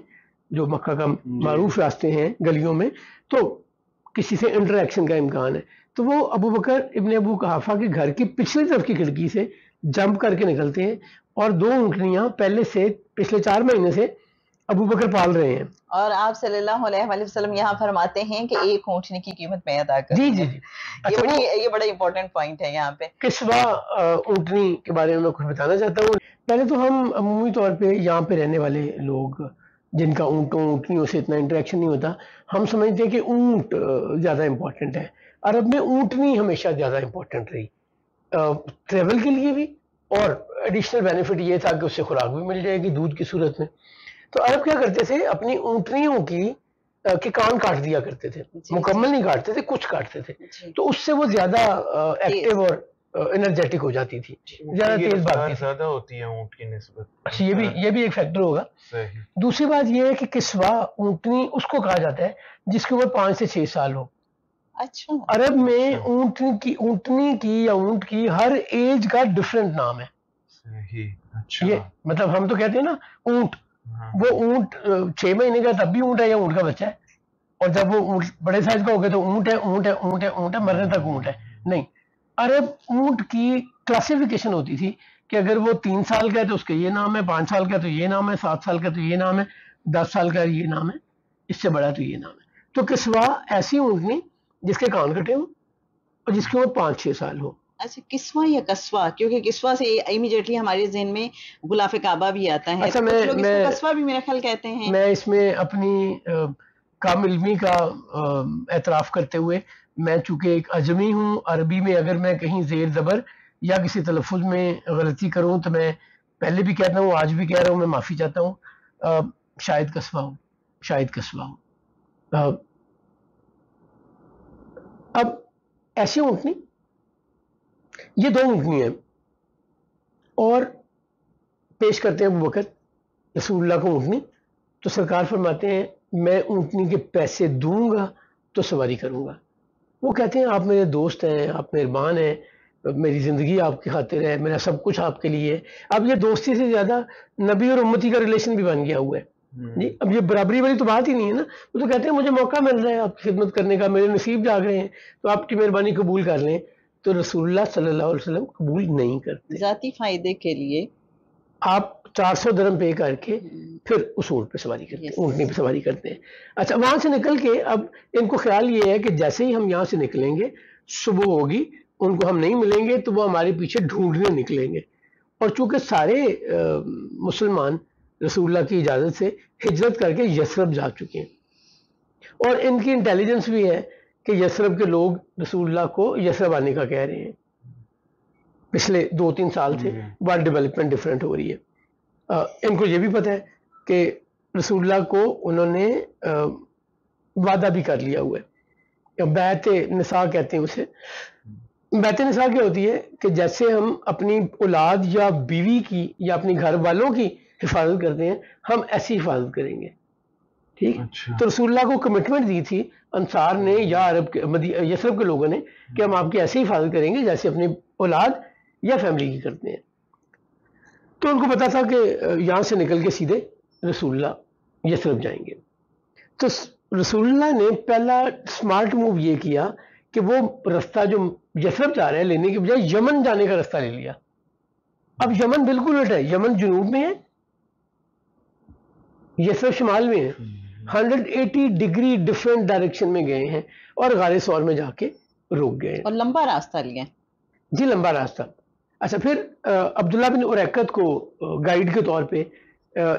जो मक्का का मारूफ रास्ते हैं गलियों में तो किसी से इंटरेक्शन का इम्कान है। तो वो अबू बकर इब्ने अबू कहाफा के घर की पिछली तरफ़ की खिड़की से जंप करके निकलते हैं और दो ऊँटनियाँ पहले से पिछले चार महीने से अबू बकर पाल रहे हैं। और आप सल्लल्लाहु अलैहि वसल्लम यहाँ फरमाते हैं कि एक ऊँटनी की कीमत मैं अदा कर जी जी जी। ये अच्छा बड़ी ये बड़ा इंपॉर्टेंट पॉइंट है यहाँ पे। किस्वा ऊँटनी के बारे में मैं कुछ बताना चाहता हूँ। पहले तो हम अमूमी तौर पे यहाँ पे रहने वाले लोग जिनका ऊँटों ऊँटनियों से इतना इंटरेक्शन नहीं होता हम समझते हैं कि ऊँट ज़्यादा इम्पोर्टेंट है। अरब में ऊँटनी हमेशा ज़्यादा इम्पोर्टेंट रही। ट्रेवल के लिए भी और एडिशनल बेनिफिट ये था कि उससे खुराक भी मिल जाएगी दूध की सूरत में। तो अरब क्या करते थे? अपनी ऊँटनियों की के कान काट दिया करते थे। मुकम्मल नहीं काटते थे कुछ काटते थे। तो उससे वो ज़्यादा एक्टिव और एनर्जेटिक हो जाती थी। ज़्यादा ये तेज भागती ज़्यादा होती है ऊँट की निस्बत। अच्छा ये भी ये भी एक फैक्टर होगा। सही। दूसरी बात ये है कि किस्वा ऊँटनी उसको कहा जाता है जिसकी उम्र पाँच से छह साल हो। अच्छा। अरब में ऊँटनी की ऊँटनी की या ऊँट की हर एज का डिफरेंट नाम है। सही। अच्छा। ये मतलब हम तो कहते हैं ना ऊँट। हाँ, वो ऊँट छह महीने का तब भी ऊँट है या ऊँट का बच्चा है? और जब वो ऊँट, बड़े साइज़ का हो गया तो ऊँट है, ऊँट है ऊँट है ऊँट है, मरने तक ऊँट है। नहीं। अरब ऊँट की क्लासिफिकेशन होती थी कि अगर वो तीन साल का है तो उसका ये नाम है, पाँच साल का तो ये नाम है, सात साल का तो ये नाम है, दस साल का ये नाम है, इससे बड़ा तो ये नाम है। तो किसवा ऐसी ऊँटनी जिसके कान कटे हों और जिसकी उम्र पाँच छः साल हो। अच्छा किस्वा या कस्वा? क्योंकि किस्वा से इमीडिएटली हमारे जहन में गुलाफ काबा भी आता है। अच्छा, तो मैं- इसको मैं- कस्वा भी मेरा ख्याल कहते हैं। मैं इसमें अपनी काम इल्मी का एतराफ़ करते हुए मैं चूँकि एक अजमी हूँ अरबी में अगर मैं कहीं जेर ज़बर या किसी तलफ़ में गलती करूँ तो मैं पहले भी कहता हूँ आज भी कह रहा हूँ मैं माफ़ी चाहता हूँ। शायद कस्बा हूँ शायद कस्बा हूँ। अब ऐसे ऊँटनी ये दो ऊँटनी हैं। और पेश करते हैं अबू बकर रसूलुल्लाह को ऊँटनी तो सरकार फरमाते हैं मैं ऊँटनी के पैसे दूँगा तो सवारी करूँगा। वो कहते हैं आप मेरे दोस्त हैं आप मेहरबान हैं मेरी ज़िंदगी आपकी खातिर है मेरा सब कुछ आपके लिए है। अब ये दोस्ती से ज़्यादा नबी और उम्मती का रिलेशन भी बन गया हुआ है। हम्म, जी अब ये बराबरी वाली तो बात ही नहीं है ना। वो तो कहते हैं मुझे मौका मिल रहा है आपकी खिदमत करने का मेरे नसीब जाग रहे हैं तो आपकी मेहरबानी कबूल कर लें। तो रसूलुल्लाह सल्लल्लाहु अलैहि वसल्लम कबूल नहीं करते। जाती फ़ायदे के लिए। आप 400 दरम पे करके फिर उस ऊँट पे सवारी करते हैं. ऊँटनी पे सवारी करते हैं। अच्छा वहाँ से निकल के अब इनको ख्याल ये है कि जैसे ही हम यहाँ से निकलेंगे सुबह होगी उनको हम नहीं मिलेंगे तो वो हमारे पीछे ढूँढने निकलेंगे। और चूँकि सारे मुसलमान रसूलुल्लाह की इजाज़त से हिजरत करके यसरब जा चुके हैं। और इनकी इंटेलिजेंस भी है कि यसरब के लोग रसूलुल्लाह को यसरब आने का कह रहे हैं। पिछले दो तीन साल से। वर्ल्ड डेवलपमेंट डिफरेंट हो रही है। अ, इनको ये भी पता है कि रसूलुल्लाह को उन्होंने अ, वादा भी कर लिया हुआ है। बैत नसा कहते हैं उसे। बैत निसा क्या होती है कि जैसे हम अपनी औलाद या बीवी की या अपनी घर वालों की हिफाजत करते हैं हम ऐसी हिफाजत करेंगे। ठीक? अच्छा। तो रसूलुल्लाह को कमिटमेंट दी थी अंसार ने या अरब के यसरब के लोगों ने कि हम आपकी ऐसी हिफाजत करेंगे जैसे अपनी औलाद या फैमिली की करते हैं। तो उनको पता था कि यहाँ से निकल के सीधे रसूलुल्लाह यसरब जाएँगे। तो रसूलुल्लाह ने पहला स्मार्ट मूव ये किया कि वो रास्ता जो यसरब जा रहा है लेने के बजाय यमन जाने का रास्ता ले लिया। अब यमन बिल्कुल उल्टा है यमन जुनूब में है यसरब शुमाल में है। 180 डिग्री डिफरेंट डायरेक्शन में गए हैं और गारे सौर में जाके रुक गए और लंबा रास्ता लिया। जी लंबा रास्ता। अच्छा फिर अब्दुल्ला बिन उरैकत को गाइड के तौर पे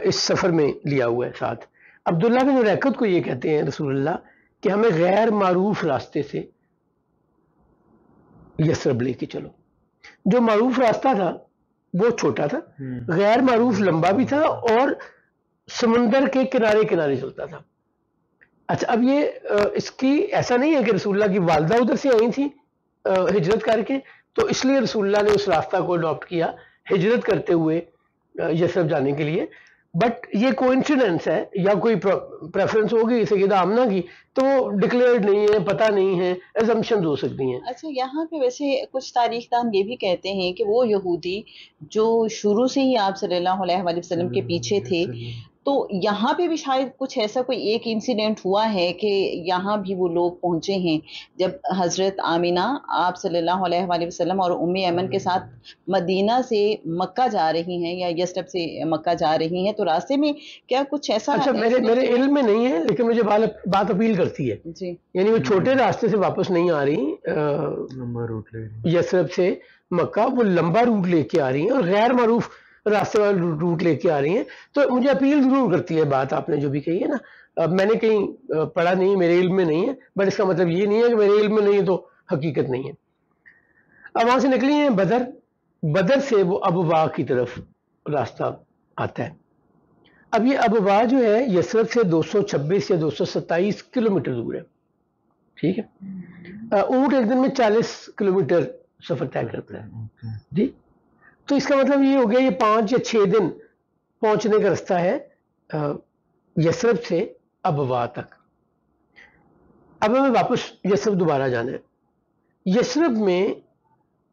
इस सफ़र में लिया हुआ है साथ। अब्दुल्ला बिन उरैकत को ये कहते हैं रसूलुल्लाह कि हमें गैर मारूफ रास्ते से यसरब लेके चलो। जो मारूफ रास्ता था वो छोटा था। हम्म। गैर मारूफ लंबा भी था और समंदर के किनारे किनारे चलता था। अच्छा अब ये इसकी ऐसा नहीं है कि रसूलुल्लाह की वालदा उधर से आई थी हिजरत करके तो इसलिए रसूलुल्लाह ने उस रास्ता को अडॉप्ट किया हिजरत करते हुए यसरब जाने के लिए। बट ये कोइंसिडेंस है या कोई प्रेफरेंस होगी सैदा आमना की तो डिक्लेयर्ड नहीं है पता नहीं है एजम्पशन हो सकती हैं। अच्छा यहाँ पे वैसे कुछ तारीख तारीखदान ये भी कहते हैं कि वो यहूदी जो शुरू से ही आप सल्लल्लाहु अलैहि वसल्लम के पीछे थे तो यहाँ पे भी शायद कुछ ऐसा कोई एक इंसिडेंट हुआ है कि यहाँ भी वो लोग पहुँचे हैं। जब हज़रत आमिना आप सल्लल्लाहु अलैहि वसल्लम और उम्मी अमन के साथ मदीना से मक्का जा रही हैं या यसरब से मक्का जा रही हैं तो रास्ते में क्या कुछ ऐसा अच्छा मेरे मेरे इल्म में नहीं है लेकिन मुझे बात बात अपील करती है। जी। यानी वो छोटे रास्ते से वापस नहीं आ रही लंबा रूट ले यसरब से मक्का वो लंबा रूट लेके आ रही हैं और गैर मारूफ रास्ते वाला रूट लेके आ रही हैं। तो मुझे अपील ज़रूर करती है बात आपने जो भी कही है ना। अब मैंने कहीं पढ़ा नहीं मेरे इल्म में नहीं है बट इसका मतलब ये नहीं है कि मेरे इल्म में नहीं है तो हकीकत नहीं है। अब वहाँ से निकली हैं बदर। बदर से वो अबवा की तरफ़ रास्ता आता है। अब ये अबवा जो है यसरब से 226 या 227 किलोमीटर दूर है। ठीक है? अ, ऊँट एक दिन में 40 किलोमीटर सफ़र तय करता है। जी? तो इसका मतलब ये हो गया ये पाँच या छः दिन पहुँचने का रास्ता है यसरब से अबवा तक। अब हमें वापस यसरब दोबारा जाना है। यसरब में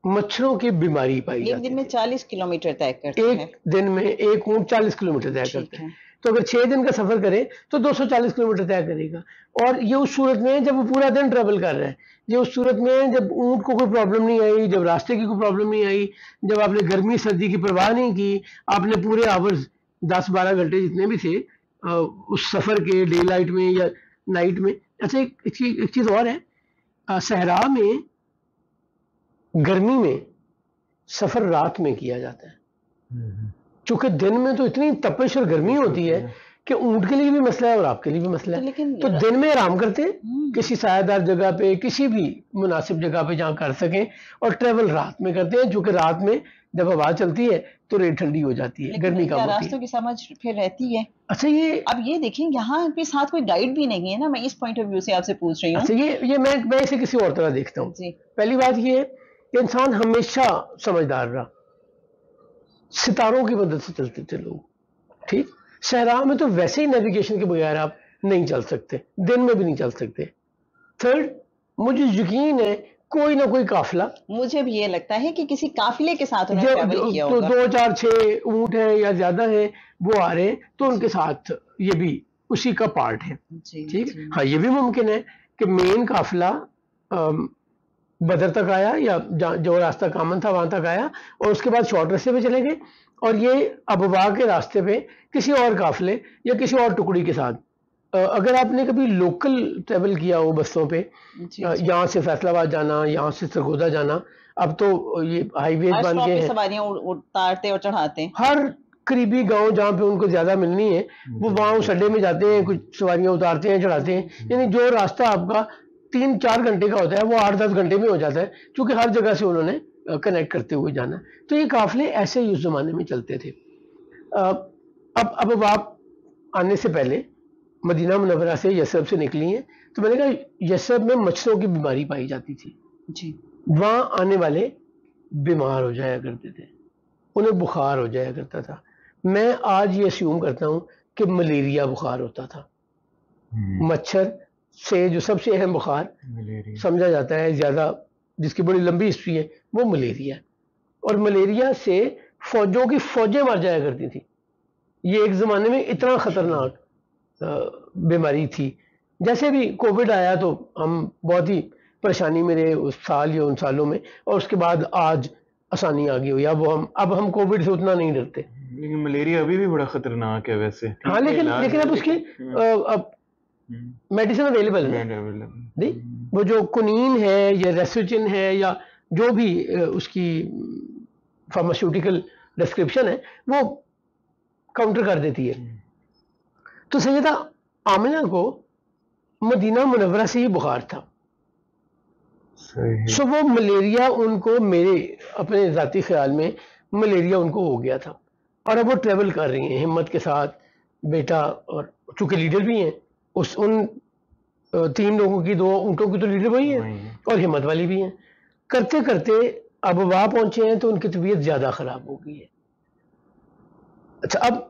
मच्छरों की बीमारी पाई एक दिन में चालीस किलोमीटर तय करते हैं। एक दिन में एक ऊँट चालीस किलोमीटर तय करते हैं। तो अगर छह दिन का सफ़र करें तो 240 किलोमीटर तय करेगा। और ये उस सूरत में है जब वो पूरा दिन ट्रेवल कर रहा है। ये उस सूरत में जब ऊँट को कोई प्रॉब्लम नहीं आई जब रास्ते की कोई प्रॉब्लम नहीं आई जब आपने गर्मी सर्दी की परवाह नहीं की आपने पूरे आवर्स दस बारह घंटे जितने भी थे उस सफ़र के डे लाइट में या नाइट में अच्छा एक चीज़ एक चीज़ और है। सहरा में गर्मी में सफ़र रात में किया जाता है। हम्म, चूँकि दिन में तो इतनी तपिश और गर्मी होती है। कि ऊँट के लिए भी मसला है और आपके लिए भी मसला है। लेकिन तो दिन में आराम करते हैं हम्म, किसी सायादार जगह पे किसी भी मुनासिब जगह पे जहाँ कर सकें और ट्रेवल रात में करते हैं जो कि रात में जब हवा चलती है तो रेत ठंडी हो जाती है गर्मी है रास्तों की समझ फिर रहती है। अच्छा ये अब ये देखें यहाँ पे साथ कोई गाइड भी नहीं है ना मैं इस पॉइंट ऑफ़ व्यू से आपसे पूछ रही अच्छा हूँ ये ये मैं मैं इसे किसी और तरह देखता हूँ। पहली बात ये है कि इंसान हमेशा समझदार रहा सितारों की मदद से चलते थे लोग ठीक? सहरा में तो वैसे ही नेविगेशन के बगैर आप नहीं चल सकते दिन में भी नहीं चल सकते। थर्ड मुझे यकीन है कोई ना कोई काफिला। मुझे भी ये लगता है कि किसी काफिले के साथ ट्रैवल किया तो दो चार छह ऊँट है या ज़्यादा है वो आ रहे हैं तो उनके साथ ये भी उसी का पार्ट है। ठीक? है हाँ ये भी मुमकिन है कि मेन काफिला बदर तक आया या जो रास्ता कामन था वहाँ तक आया और उसके बाद शॉर्ट रास्ते पे चले गए। और ये अबवा के रास्ते पे किसी और काफले या किसी और टुकड़ी के साथ। अगर आपने कभी लोकल ट्रेवल किया हो बसों पे। यहाँ से फैसलाबाद जाना यहाँ से सरगोदा जाना अब तो ये हाईवे बन गए हैं। उतारते और चढ़ाते हैं। हर करीबी गाँव जहाँ पे उनको ज़्यादा मिलनी है वो वहाँ उस अड्डे में जाते हैं कुछ सवारियाँ उतारते हैं चढ़ाते हैं। यानी जो रास्ता आपका तीन चार घंटे का होता है वो आठ दस घंटे में हो जाता है क्योंकि हर जगह से उन्होंने कनेक्ट करते हुए जाना। तो ये काफिले ऐसे ही उस जमाने में चलते थे। अ, अब अब आप आने से पहले मदीना मुनवरा से यसरब से निकली हैं तो मैंने कहा यसरब में मच्छरों की बीमारी पाई जाती थी। जी। वहाँ आने वाले बीमार हो जाया करते थे। उन्हें बुखार हो जाया करता था। मैं आज ये अस्यूम करता हूँ कि मलेरिया बुखार होता था। हम्म, मच्छर से जो सबसे अहम बुखार समझा जाता है ज़्यादा जिसकी बड़ी लंबी हिस्ट्री है वो मलेरिया और मलेरिया से फौजों की फौजें मर जाया करती थी। ये एक ज़माने में इतना ख़तरनाक बीमारी थी। जैसे भी कोविड आया तो हम बहुत ही परेशानी में रहे उस साल या उन सालों में और उसके बाद आज आसानी आ गई हुई। अब हम अब हम कोविड से उतना नहीं डरते। लेकिन मलेरिया अभी भी बड़ा खतरनाक है वैसे। हाँ लेकिन लेकिन अब उसके अब हम्म, मेडिसिन अवेलेबल है। हम्म, वो जो कुनीन है या रेसोचिन है या जो भी उसकी फार्मास्यूटिकल डिस्क्रिप्शन है वो काउंटर कर देती है। तो सैयदा आमिना को मदीना मुनवरा से ही बुखार था। सो वो मलेरिया उनको मेरे अपने ज़ाती ख्याल में मलेरिया उनको हो गया था। और अब वो ट्रेवल कर रही हैं हिम्मत के साथ बेटा और चूँकि लीडर भी हैं उस उन तीन लोगों की दो ऊँटों की तो लीडर वही है और हिम्मत वाली भी हैं। करते करते अब वहाँ पहुँचे हैं तो उनकी तबीयत ज़्यादा ख़राब हो गई है। अच्छा अब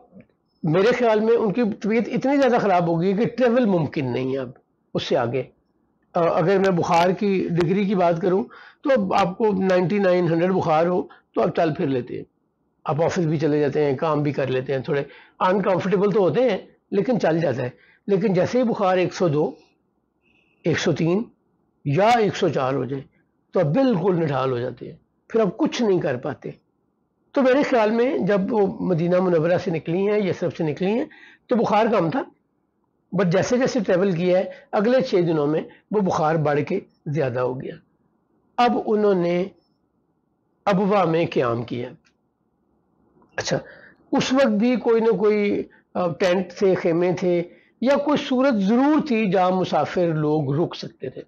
मेरे ख्याल में उनकी तबीयत इतनी ज़्यादा ख़राब हो गई है कि ट्रेवल मुमकिन नहीं है अब उससे आगे। अगर मैं बुखार की डिग्री की बात करूँ तो अब आपको 99 100 बुखार हो तो आप चल फिर लेते हैं। आप ऑफ़िस भी चले जाते हैं काम भी कर लेते हैं थोड़े अनकंफर्टेबल तो होते हैं लेकिन चल जाता है। लेकिन जैसे ही बुखार 102 103 या 104 हो जाए तो अब बिल्कुल निढाल हो जाते हैं। फिर अब कुछ नहीं कर पाते। तो मेरे ख्याल में जब वो मदीना मुनवरा से निकली हैं, ये सबसे निकली हैं तो बुखार कम था। बट जैसे जैसे ट्रेवल किया है, अगले छः दिनों में वो बुखार बढ़ के ज़्यादा हो गया। अब उन्होंने अबवा में क्याम किया। अच्छा उस वक्त भी कोई ना कोई टेंट थे, खेमे थे या कोई सूरत ज़रूर थी जहाँ मुसाफिर लोग रुक सकते थे।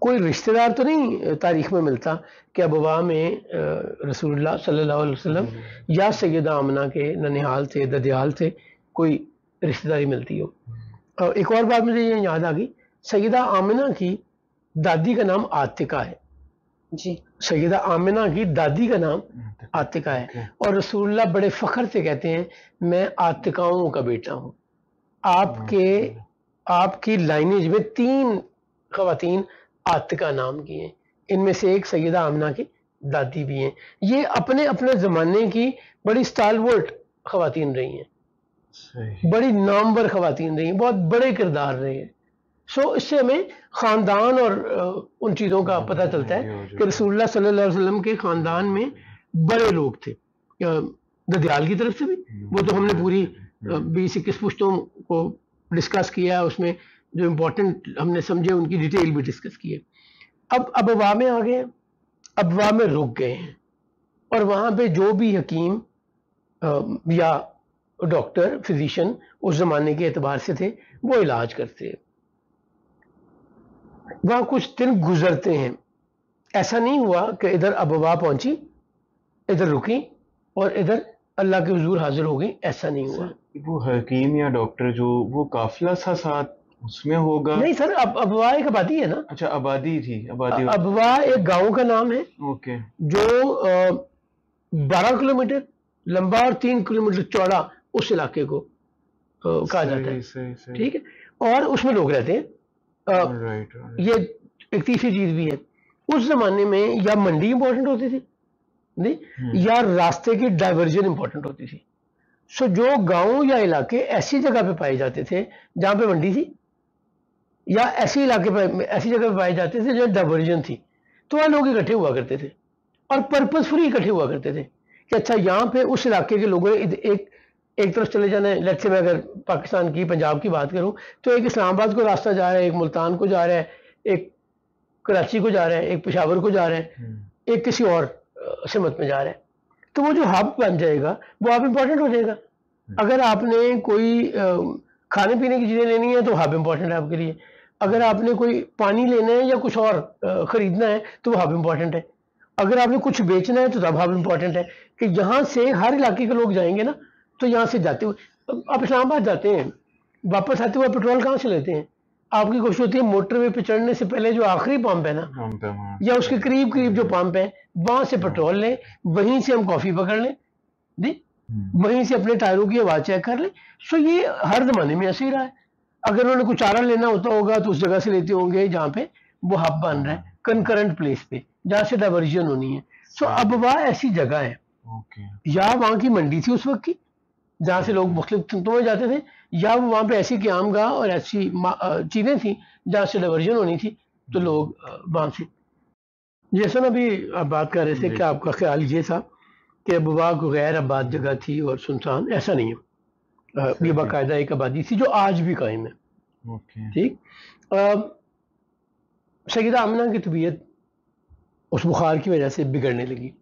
कोई रिश्तेदार तो नहीं तारीख में मिलता कि अबवा में रसूलुल्लाह सल्लल्लाहु अलैहि वसल्लम या सैयदा आमना के ननिहाल थे ददियाल थे कोई रिश्तेदारी मिलती हो। और एक और बात मुझे ये याद आ गई सैयदा आमना की दादी का नाम आतिका है। जी। सैयदा आमिना की दादी का नाम आतिका है। और रसूलुल्लाह बड़े फख्र से कहते हैं मैं आतिकाओं का बेटा हूँ। आपके आपकी लाइनेज में तीन खवातीन आतिका नाम की हैं। इनमें से एक सैयदा आमिना की दादी भी हैं। ये अपने अपने ज़माने की बड़ी स्टालवर्ट खवातीन रही हैं। बड़ी नामवर खातन रही हैं। बहुत बड़े किरदार रहे हैं। सो इससे हमें ख़ानदान और उन चीज़ों का पता चलता है कि रसूलुल्लाह सल्लल्लाहु अलैहि वसल्लम के ख़ानदान में बड़े लोग थे। ददियाल की तरफ़ से भी। वो तो हमने पूरी बीस इक्कीस पुश्तों को डिस्कस किया है उसमें जो इम्पोर्टेंट हमने समझे उनकी डिटेल भी डिस्कस की है। अब अब वाह में आ गए अब वाह में रुक गए हैं। और वहाँ पे जो भी हकीम या डॉक्टर फिजिशियन उस ज़माने के एतबार से थे वो इलाज करते हैं। वहाँ कुछ दिन गुजरते हैं। ऐसा नहीं हुआ कि इधर अबवा पहुँची इधर रुकी और इधर अल्लाह के हुजूर हाजिर हो गई ऐसा नहीं हुआ। वो हकीम या डॉक्टर जो वो काफिला सा साथ उसमें होगा। नहीं सर अब अबवा एक आबादी है ना? अच्छा आबादी थी आबादी अबवा एक गाँव का नाम है। ओके। जो बारह किलोमीटर लंबा और तीन किलोमीटर चौड़ा उस इलाके को कहा जाता है। ठीक है? और उसमें लोग रहते हैं। ये एक तीसरी चीज़ भी है। उस जमाने में या मंडी इंपॉर्टेंट होती थी नहीं? या रास्ते की डाइवर्जन इंपॉर्टेंट होती थी। सो जो गाँव या इलाके ऐसी जगह पे पाए जाते थे जहाँ पे मंडी थी या ऐसे इलाके पर ऐसी जगह पे पाए जाते थे जहाँ डाइवर्जन थी तो वहाँ लोग इकट्ठे हुआ करते थे और पर्पजफुली इकट्ठे हुआ करते थे कि अच्छा यहाँ पे उस इलाके के लोगों ने एक एक तरफ़ चले जाना है लेट से मैं अगर पाकिस्तान की पंजाब की बात करूँ तो एक इस्लामाबाद को रास्ता जा रहा है एक मुल्तान को जा रहा है एक कराची को जा रहा है एक पेशावर को जा रहा है हम्म। एक किसी और सिमत में जा रहा है तो वो जो हब बन जाएगा वो आप इम्पोर्टेंट हो जाएगा। अगर आपने कोई खाने पीने की चीज़ें लेनी है तो हब इम्पोर्टेंट है आपके लिए। अगर आपने कोई पानी लेना है या कुछ और ख़रीदना है तो वो हब इम्पोर्टेंट है। अगर आपने कुछ बेचना है तो तब हब इम्पोर्टेंट है। कि यहाँ से हर इलाके के लोग जाएँगे ना तो यहाँ से जाते हुए आप इस्लामाबाद जाते हैं वापस आते हुए पेट्रोल कहाँ से लेते हैं? आपकी कोशिश होती है मोटरवे पे चढ़ने से पहले जो आखिरी पंप है ना या उसके करीब करीब जो पंप है वहाँ से पेट्रोल लें वहीं से हम कॉफ़ी पकड़ लें जी? हम्म। वहीं से अपने टायरों की आवाज़ चेक कर लें। सो ये हर जमाने में ऐसे ही रहा है। अगर उन्होंने कुछ चारा लेना होता होगा तो उस जगह से लेते होंगे जहाँ पे वो हब बन रहा है कंकरेंट प्लेस पे जहाँ से डाइवर्जन होनी है। सो अब वह ऐसी जगह है। या वहाँ की मंडी थी उस वक्त की। जहाँ से लोग मुख्तलिफ़ सिमतों में जाते थे या वो वहाँ पर ऐसी क्याम गाह और ऐसी चीज़ें थी जहाँ से डाइवर्जन होनी थी तो लोग वहाँ से। जैसा ना अभी आप बात कर रहे थे कि आपका ख्याल ये था कि अबवा को गैर आबाद जगह थी और सुनसान ऐसा नहीं है। ये बाकायदा एक आबादी थी जो आज भी कायम है। ठीक? सईदा आमना की तबीयत उस बुखार की वजह से बिगड़ने लगी।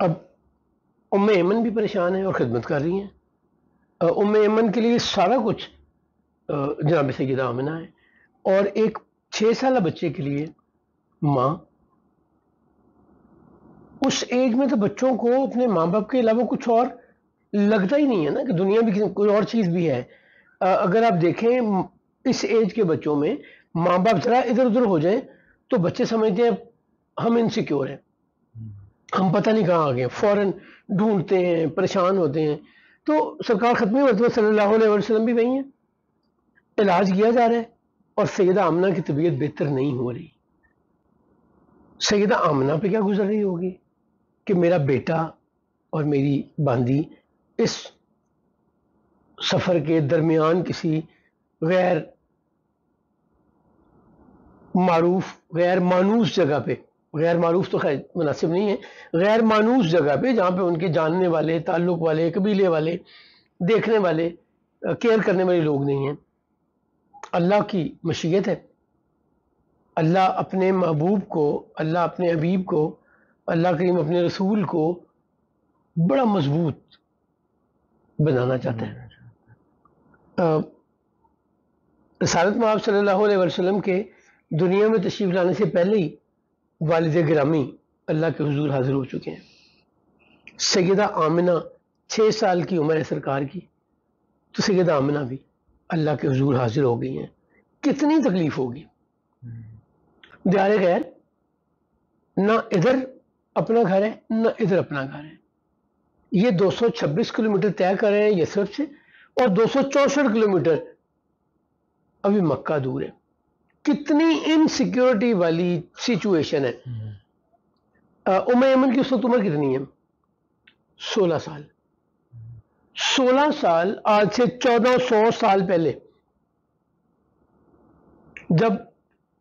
अब उम एमन भी परेशान है और ख़िदमत कर रही हैं। उम एमन के लिए सारा कुछ जनाब से सैदा आमना है। और एक छः साल बच्चे के लिए माँ। उस एज में तो बच्चों को अपने माँ बाप के अलावा कुछ और लगता ही नहीं है ना कि दुनिया भी कोई और चीज़ भी है। अगर आप देखें, इस एज के बच्चों में माँ बाप जरा इधर उधर हो जाए तो बच्चे समझते हैं, हम इनसिक्योर हैं। हम पता नहीं कहाँ आ गए फ़ौरन ढूंढते हैं, परेशान होते हैं। तो सरकार ख़त्म वर्तमान सल्लल्लाहु अलैहि वसल्लम भी वही है। इलाज किया जा रहा है और सैदा आमना की तबीयत बेहतर नहीं हो रही। सैदा आमना पे क्या गुजर रही होगी कि मेरा बेटा और मेरी बांदी इस सफ़र के दरमियान किसी गैर मारूफ गैर मानूस जगह पे गैर मारूफ तो खैर मुनासिब नहीं है। गैर मानूस जगह पे जहाँ पे उनके जानने वाले, ताल्लुक वाले, कबीले वाले, देखने वाले केयर करने वाले लोग नहीं हैं। अल्लाह की मशीयत है। अल्लाह अपने महबूब को, अल्लाह अपने हबीब को, अल्लाह करीम अपने रसूल को बड़ा मज़बूत बनाना चाहते हैं। रसालत महब सल्लल्लाहु अलैहि वसल्लम के दुनिया में तशरीफ़ लाने से पहले ही वालिद ग्रामी अल्लाह के हजूर हाजिर हो चुके हैं। सैदा आमिना छः साल की उम्र है सरकार की। तो सैदा आमिना भी अल्लाह के हजूर हाजिर हो गई हैं। कितनी तकलीफ़ होगी? दियार गैर ना इधर अपना घर है, ना इधर अपना घर है। ये 226 किलोमीटर तय कर रहे हैं यसरफ से, और दो किलोमीटर अभी मक्का दूर है। कितनी इनसिक्योरिटी वाली सिचुएशन है। उमर यमन की उस वक्त उम्र कितनी है? सोलह साल। सोलह साल आज से चौदह सौ साल पहले। जब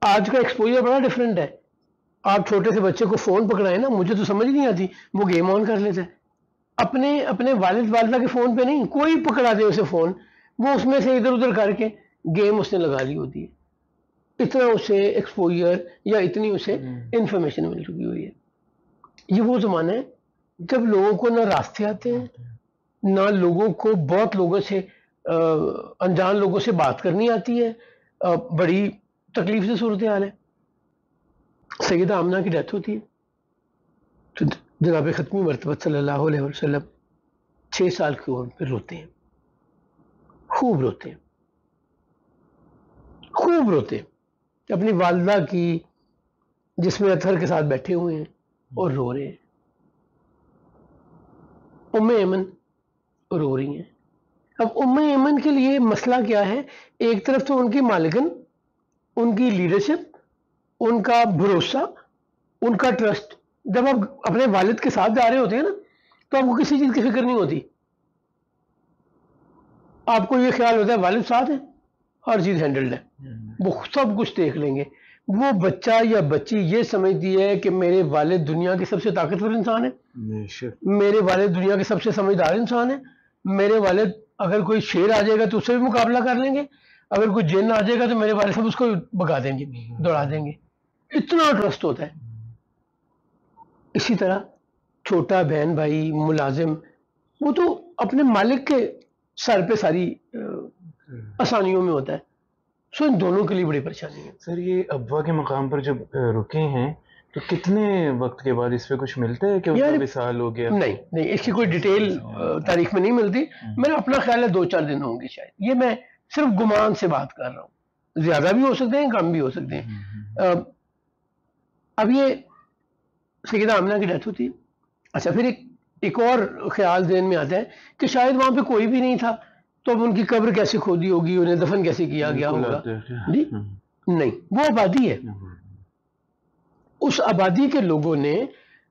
आज का एक्सपोजर बड़ा डिफरेंट है। आप छोटे से बच्चे को फ़ोन पकड़ाए ना मुझे तो समझ नहीं आती वो गेम ऑन कर लेता है। अपने अपने वालिद वालदा के फ़ोन पे नहीं कोई पकड़ा दे उसे फ़ोन वो उसमें से इधर उधर करके गेम उसने लगा ली होती है। इतना उसे एक्सपोजर या इतनी उसे इंफॉर्मेशन हम्म। मिल चुकी हुई है। ये वो ज़माना है जब लोगों को ना रास्ते आते हैं ना लोगों को बहुत लोगों से अनजान लोगों से बात करनी आती है आ, बड़ी तकलीफ़ से सूरत हाल है। सैदा आमना की डेथ होती है। तो जनाब ख़त्मी मरतबत सल्लल्लाहु अलैहि वसल्लम छः साल की उम्र पर रोते हैं। खूब रोते हैं। खूब रोते हैं। अपनी वालदा की, जिसमें अथर के साथ बैठे हुए हैं और रो रहे हैं। उम्म एमन रो रही हैं। अब उम्म एमन के लिए मसला क्या है? एक तरफ़ तो उनकी मालिकन, उनकी लीडरशिप, उनका भरोसा, उनका ट्रस्ट। जब आप अपने वालिद के साथ जा रहे होते हैं ना तो आपको किसी चीज़ की फ़िक्र नहीं होती। आपको ये ख्याल होता है वालिद साथ है? हर चीज़ हैंडल्ड है। वो सब कुछ देख लेंगे। वो बच्चा या बच्ची ये समझती है कि मेरे वाले दुनिया के सबसे ताकतवर इंसान है। मेरे वालिद दुनिया के सबसे समझदार इंसान है। मेरे वालिद अगर कोई शेर आ जाएगा तो उससे भी मुकाबला कर लेंगे। अगर कोई जिन आ जाएगा तो मेरे वाले सब उसको भगा देंगे दौड़ा देंगे। इतना ट्रस्ट होता है। इसी तरह छोटा बहन भाई मुलाजिम वो तो अपने मालिक के सर पे सारी आसानियों में होता है। सो इन दोनों के लिए बड़ी परेशानी है। सर ये अब्बा के मकाम पर जब रुके हैं तो कितने वक्त के बाद इस पे कुछ मिलता है कि यार, विसाल हो गया? नहीं नहीं इसकी कोई डिटेल तारीख में नहीं मिलती। मेरा अपना ख्याल है दो चार दिन होंगे शायद। ये मैं सिर्फ़ गुमान से बात कर रहा हूँ। ज़्यादा भी हो सकते हैं कम भी हो सकते हैं। अब ये सैदा आमना की डेथ होती है अच्छा फिर एक एक और ख्याल जहन में आता है कि शायद वहाँ पे कोई भी नहीं था। तो अब उनकी कब्र कैसे खोदी होगी उन्हें दफन कैसे किया गया होगा? जी? हम्म, नहीं वो आबादी है। हम्म, उस आबादी के लोगों ने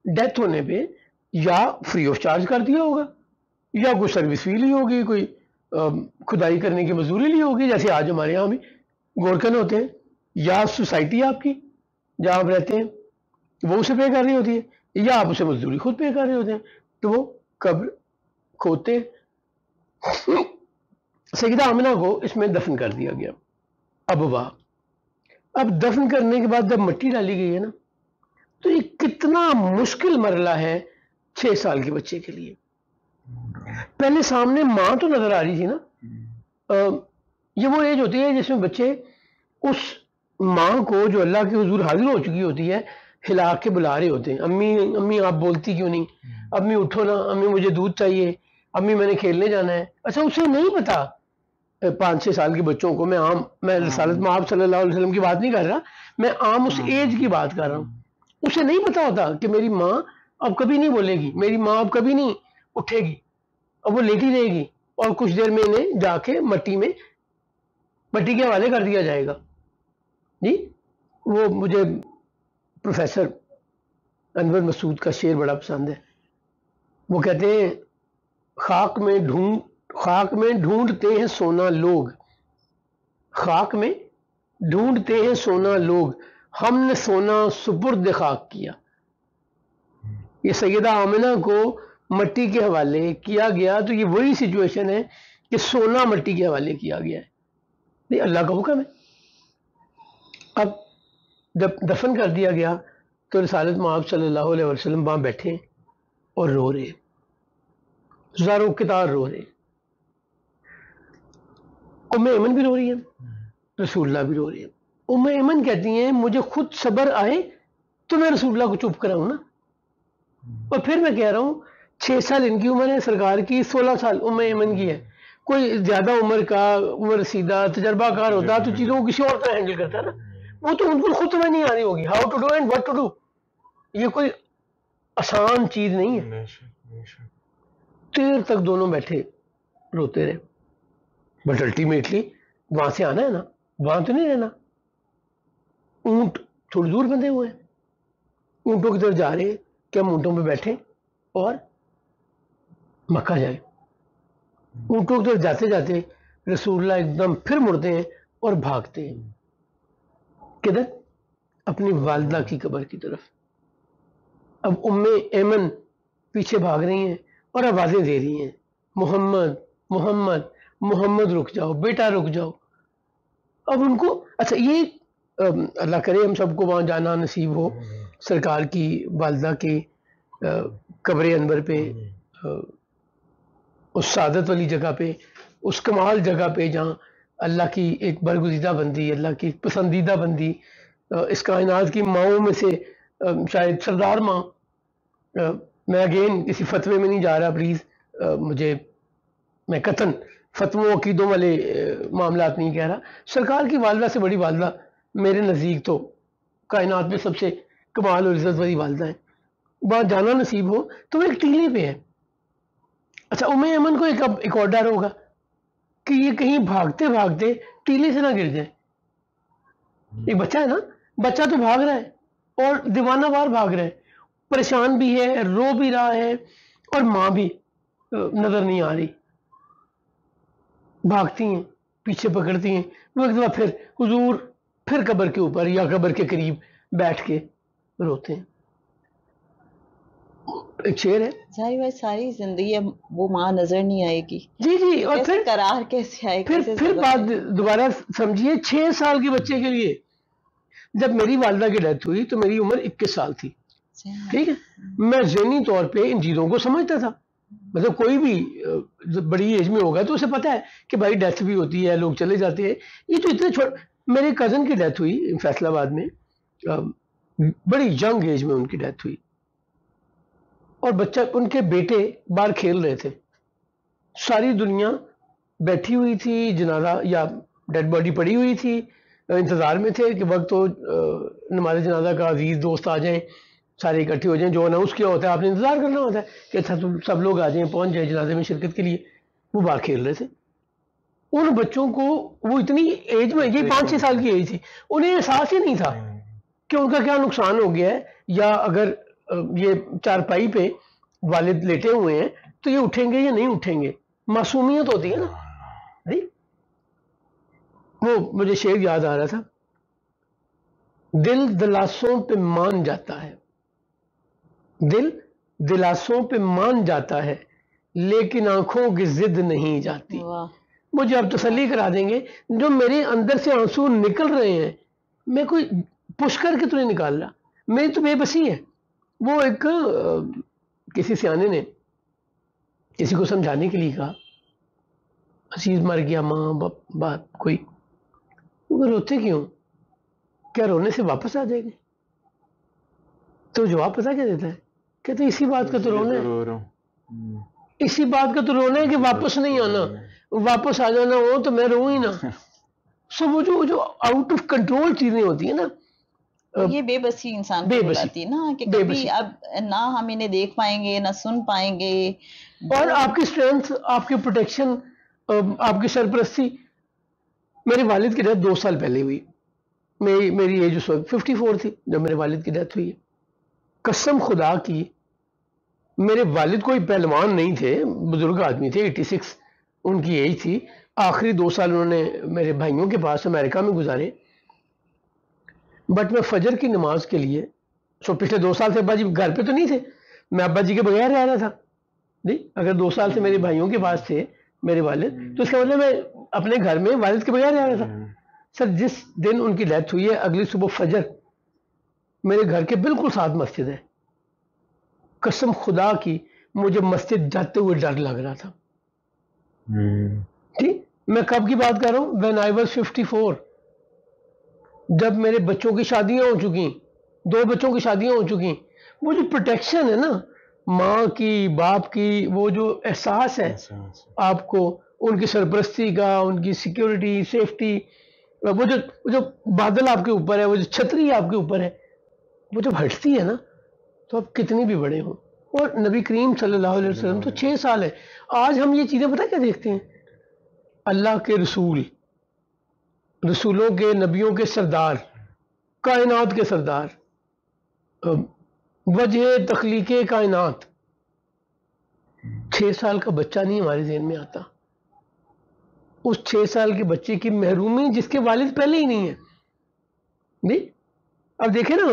डेथ होने पे या फ्री ऑफ़ चार्ज कर दिया होगा या कोई सर्विस फ़ी ली होगी कोई खुदाई करने की मजदूरी ली होगी जैसे आज हमारे यहाँ भी गोरकन होते हैं या सोसाइटी आपकी जहाँ आप रहते हैं वो उसे पे कर रही होती है या आप उसे मजदूरी खुद पे कर रहे होते हैं तो वो कब्र खोदते सईदा आमिना को इसमें दफन कर दिया गया। अब वाह। अब दफन करने के बाद जब मट्टी डाली गई है ना तो ये कितना मुश्किल मरला है छह साल के बच्चे के लिए। पहले सामने माँ तो नज़र आ रही थी ना। अ, ये वो एज होती है जिसमें बच्चे उस माँ को जो अल्लाह की हजूर हाजिर हो चुकी होती है हिला के बुला रहे होते हैं। अम्मी अम्मी आप बोलती क्यों नहीं? अम्मी उठो ना अम्मी मुझे दूध चाहिए अम्मी मैंने खेलने जाना है। अच्छा उसे नहीं पता पाँच छह साल के बच्चों को मैं आम मैं रसालत में आप सल्लल्लाहु अलैहि वसल्लम की बात नहीं कर रहा मैं आम उस एज की बात कर रहा हूँ। उसे नहीं पता होता कि मेरी माँ अब कभी नहीं बोलेगी मेरी माँ अब कभी नहीं उठेगी अब वो लेटी रहेगी और कुछ देर में इन्हें जाके मट्टी में मट्टी के हवाले कर दिया जाएगा। जी? वो मुझे प्रोफेसर अनवर मसूद का शेर बड़ा पसंद है। वो कहते हैं खाक में ढूंढ खाक में ढूंढते हैं सोना लोग। खाक में ढूंढते हैं सोना लोग। हमने सोना सुपुर्द खाक किया। ये सैदा आमिना को मट्टी के हवाले किया गया तो ये वही सिचुएशन है कि सोना मट्टी के हवाले किया गया है। ये अल्लाह का हुक्म है। अब जब दफन कर दिया गया तो रसालत माब सल्लल्लाहु अलैहि वसल्लम वहाँ बैठे और रो रहे हज़ारों कितार रो रहे हैं उम्म ऐमन भी रो रही है रसूल्ला भी रो रही है। उम्म ऐमन कहती हैं मुझे खुद सब्र आए तो मैं रसूल्ला को चुप कराऊं ना। और फिर मैं कह रहा हूँ छह साल इनकी उम्र है सरकार की सोलह साल उम्र ऐमन की है। कोई ज़्यादा उम्र का उम्र सीधा तजर्बाकार होता तो चीज़ों को किसी और तरह हैंडल करता ना। वो तो उनको खुद समझ नहीं आ रही होगी। How to do and what to do ये कोई आसान चीज़ नहीं है। देर तक दोनों बैठे रोते रहे। बट अल्टीमेटली वहाँ से आना है ना? वहाँ तो नहीं रहना। ऊँट थोड़ी दूर बंधे हुए हैं। ऊंटों की तरफ़ जा रहे हैं कि हम ऊंटों पे बैठे और मक्का जाए। ऊंटों की तरफ़ जाते जाते रसूल्ला एकदम फिर मुड़ते हैं और भागते हैं। किधर? अपनी वालदा की कब्र की तरफ़। अब उम्मे ऐमन पीछे भाग रही हैं और आवाज़ें दे रही हैं। मोहम्मद मोहम्मद मोहम्मद रुक जाओ, बेटा रुक जाओ। अब उनको अच्छा ये अल्लाह करे हम सबको वहाँ जाना नसीब हो, सरकार की वालदा के कब्र अनवर पे उस सादत वाली जगह पे, उस कमाल जगह पे जहाँ अल्लाह की एक बरगुजीदा बंदी, अल्लाह की एक पसंदीदा बंदी इस कायनात की माओं में से शायद सरदार माँ मैं अगेन किसी फतवे में नहीं जा रहा, प्लीज़ मुझे, मैं कतन फतवों अकीदों वाले मामला नहीं कह रहा। सरकार की वालदा से बड़ी वालदा, मेरे नज़दीक तो कायनात में सबसे कमाल और इज़्ज़त वाली वालदा है। वहाँ जाना नसीब हो तो वो एक टीले पे है। अच्छा उमे अमन को एक अब, एक और डर होगा कि ये कहीं भागते भागते टीले से ना गिर जाए। एक बच्चा है ना, बच्चा तो भाग रहा है और दीवाना बार भाग रहा है। परेशान भी है, रो भी रहा है और माँ भी नज़र नहीं आ रही। भागती हैं पीछे पकड़ती हैं। वो एक दफ़ा फिर हुजूर फिर कब्र के ऊपर या कब्र के करीब बैठ के रोते हैं। एक शेर है। ज़ाहिर भाई सारी ज़िंदगी वो माँ नज़र नहीं आएगी। जी जी और फिर करार कैसे आए फिर कैसे फिर बात दोबारा समझिए छह साल के बच्चे के लिए। जब मेरी वालदा की डेथ हुई तो मेरी उम्र 21 साल थी। ठीक है? मैं जहनी तौर पे इन चीज़ों को समझता था। मतलब कोई भी बड़ी एज में होगा तो उसे पता है कि भाई डेथ भी होती है, लोग चले जाते हैं। ये तो इतने छोट, मेरे कज़न की डेथ हुई फैसलाबाद में। बड़ी यंग एज में उनकी डेथ हुई। और बच्चा, उनके बेटे बाहर खेल रहे थे। सारी दुनिया बैठी हुई थी जनाजा या डेड बॉडी पड़ी हुई थी। इंतज़ार में थे कि वक्त तो नमाज़ जनाजा का अज़ीज़ दोस्त आ जाएँ। सारे इकट्ठे हो जाएँ, जो अनाउंस किया होता है, आपने इंतज़ार करना होता है कि तुम सब लोग आ जाएँ, पहुँच जाए जनाजे में शिरकत के लिए। वो बाहर खेल रहे थे। उन बच्चों को, वो इतनी एज में, ये पाँच छः साल की एज थी, उन्हें एहसास ही नहीं था कि उनका क्या नुकसान हो गया है, या अगर ये चारपाई पे वालिद लेटे हुए हैं तो ये उठेंगे या नहीं उठेंगे? मासूमियत होती है ना, नहीं? वो, मुझे शेर याद आ रहा था। दिल दिलासों पे मान जाता है। दिल दिलासों पे मान जाता है लेकिन आँखों की जिद नहीं जाती। मुझे आप तसली करा देंगे जो मेरे अंदर से आँसू निकल रहे हैं मैं कोई पुश करके तो नहीं निकाल रहा। मेरी तो बेबसी है। वो एक किसी सियाने ने किसी को समझाने के लिए कहा अज़ीज़ मर गया माँ बाप बाप कोई। वो रोते क्यों? क्या रोने से वापस आ जाएँगे? तो जवाब पता क्या देता है? कहते इसी बात का तो रोना है। रो रहा हूँ। हम्म, इसी बात का तो रोना है कि वापस नहीं आना। वापस आ जाना हो तो मैं रो ही ना। सो वो जो जो आउट ऑफ़ कंट्रोल चीज़ें होती है ना ये बेबसी इंसान को। बुलाती है ना कि कभी अब ना हम इन्हें देख पाएँगे ना सुन पाएँगे। और आपकी स्ट्रेंथ आपकी प्रोटेक्शन आपकी सरपरस्ती मेरे वालिद की डेथ दो साल पहले हुई। मेरी मेरी एज उस वक्त फिफ्टी फोर थी जब मेरे वालिद की डेथ हुई। कसम खुदा की मेरे वालिद कोई पहलवान नहीं थे, बुज़ुर्ग आदमी थे 86 उनकी एज थी। आखिरी दो साल उन्होंने मेरे भाइयों के पास अमेरिका में गुजारे। बट मैं फजर की नमाज़ के लिए सो पिछले दो साल से अब्बा जी घर पे तो नहीं थे। मैं अब्बा जी के बगैर रह रहा था। नहीं, अगर दो साल से मेरे भाइयों के पास थे, मेरे वालिद तो इसका मतलब मैं अपने घर में वालिद के बगैर रह रहा था। सर जिस दिन उनकी डेथ हुई है, अगली सुबह फजर मेरे घर के बिल्कुल साथ मस्जिद है। कसम खुदा की मुझे मस्जिद जाते हुए डर लग रहा था। हम्म, ठीक? मैं कब की बात कर रहा हूँ? When I was fifty four जब मेरे बच्चों की शादियाँ हो चुकी दो बच्चों की शादियाँ हो चुकी वो जो प्रोटेक्शन है ना माँ की बाप की वो जो एहसास है। आपको उनकी सरपरस्ती का उनकी सिक्योरिटी सेफ्टी वो जो वो जो बादल आपके ऊपर है वो जो छतरी आपके ऊपर है वो जब हटती है ना तो आप कितने भी बड़े हों। और नबी करीम सल्लल्लाहु अलैहि वसल्लम तो छः साल है। आज हम ये चीज़ें पता क्या देखते हैं? अल्लाह के रसूल, रसूलों के, नबियों के सरदार, कायनात के सरदार वजह तख्लीक कायनात। छः साल का बच्चा नहीं हमारे जहन में आता। उस छः साल के बच्चे की महरूमी जिसके वालिद पहले ही नहीं है। नहीं अब देखे ना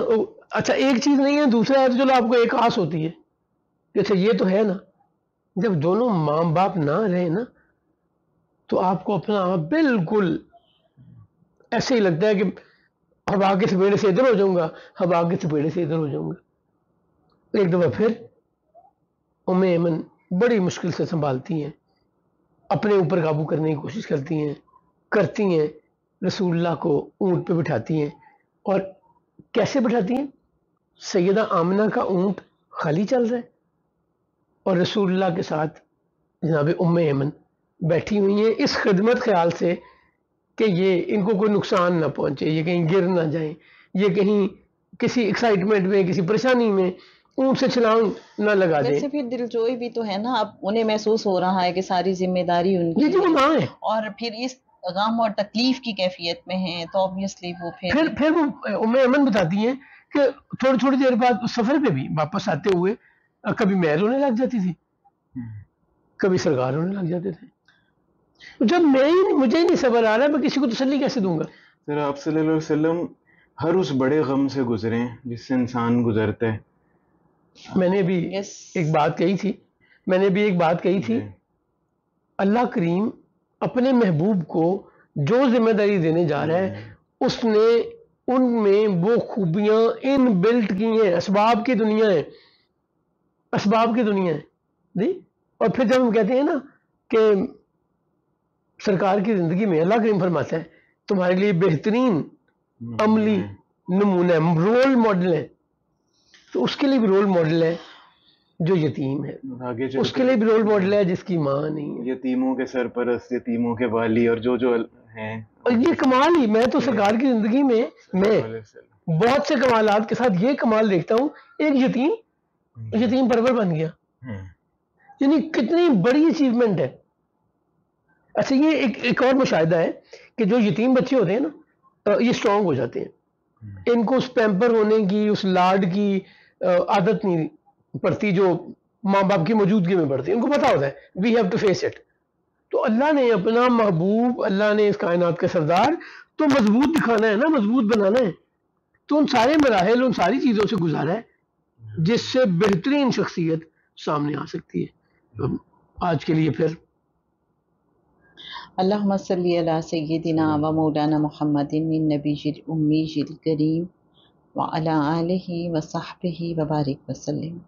अच्छा एक चीज़ नहीं है, दूसरा है तो चलो आपको एक आस होती है अच्छा ये तो है ना। जब दोनों माँ बाप ना रहे ना तो आपको अपना आप बिल्कुल ऐसे ही लगता है कि हवा के थपेड़े से इधर हो जाऊँगा हवा के थपेड़े से इधर हो जाऊँगा। एक दफ़ा फिर उम्मे एमन बड़ी मुश्किल से संभालती हैं, अपने ऊपर काबू करने की कोशिश करती हैं करती हैं, रसूलुल्लाह को ऊँट पे बिठाती हैं। और कैसे बिठाती हैं? सैयदा आमना का ऊँट खाली चल रहा है और रसूलुल्लाह के साथ जनाब उम्मे यमन बैठी हुई हैं इस खिदमत ख्याल से कि ये इनको कोई नुकसान ना पहुँचे ये कहीं गिर ना जाए ये कहीं किसी एक्साइटमेंट में किसी परेशानी में ऊँट से छलांग ना लगा दें वैसे फिर दिलजोई भी तो है ना अब उन्हें महसूस हो रहा है कि सारी ज़िम्मेदारी उनकी जो है। माँ है और फिर इस गम और तकलीफ़ की कैफियत में है तो ऑब्वियसली वो फिर फिर फिर वो उम्मे अमन बताती हैं कि थोड़ी थोड़ी देर बाद उस सफ़र पे भी वापस आते हुए कभी मैं रोने लग जाती थी। कभी सरकार रोने लग जाते थे। तो जब मैं ही मुझे ही नहीं सबर आ रहा मैं किसी को तसल्ली कैसे दूँगा? सर आप वसल्लम हर उस बड़े गम से गुजरे जिससे इंसान गुजरता है। मैंने भी Yes. एक बात कही थी। मैंने भी एक बात कही थी। अल्लाह करीम अपने महबूब को जो ज़िम्मेदारी देने जा रहा है उसने उनमें वो खूबियाँ इन बिल्ट की हैं असबाब की दुनिया है असबाब की दुनिया है जी? और फिर जब हम कहते हैं ना कि सरकार की ज़िंदगी में अल्लाह करीम फरमाता है तुम्हारे लिए बेहतरीन अमली नमूना है रोल मॉडल है। तो उसके लिए भी रोल मॉडल है जो यतीम है। उसके लिए भी रोल मॉडल है जिसकी माँ नहीं है। यतीमों के सरपरस्त यतीमों के वाली और जो जो हैं। और ये कमाल ही मैं तो सरकार की ज़िंदगी में मैं। बहुत से कमालात के साथ ये कमाल देखता हूँ एक यतीम यतीम परवर बन गया। हम्म, यानी कितनी बड़ी अचीवमेंट है। अच्छा ये एक एक और मुशाहिदा है कि जो यतीम बच्चे होते हैं ना ये स्ट्रांग हो जाते हैं। इनको उस पैम्पर होने की उस लाड की आदत नहीं पड़ती जो माँ बाप की मौजूदगी में पड़ती। है उनको पता होता है we have to face it तो अल्लाह ने अपना महबूब, अल्लाह ने इस कायनात के सरदार तो मज़बूत दिखाना है ना, मज़बूत बनाना है। तो उन सारे मराहल, उन सारी चीज़ों से गुजारा है, जिससे बेहतरीन शख्सियत सामने आ सकती है। तो आज के लिए फिर अल्लाहुम्मा सल्ली अला सय्यिदिना व मौलाना मुहम्मदिन मिन नबीजिल उम्मीजिल करीम व अला आलिहि व सहबिहि व बारिक वसल्लम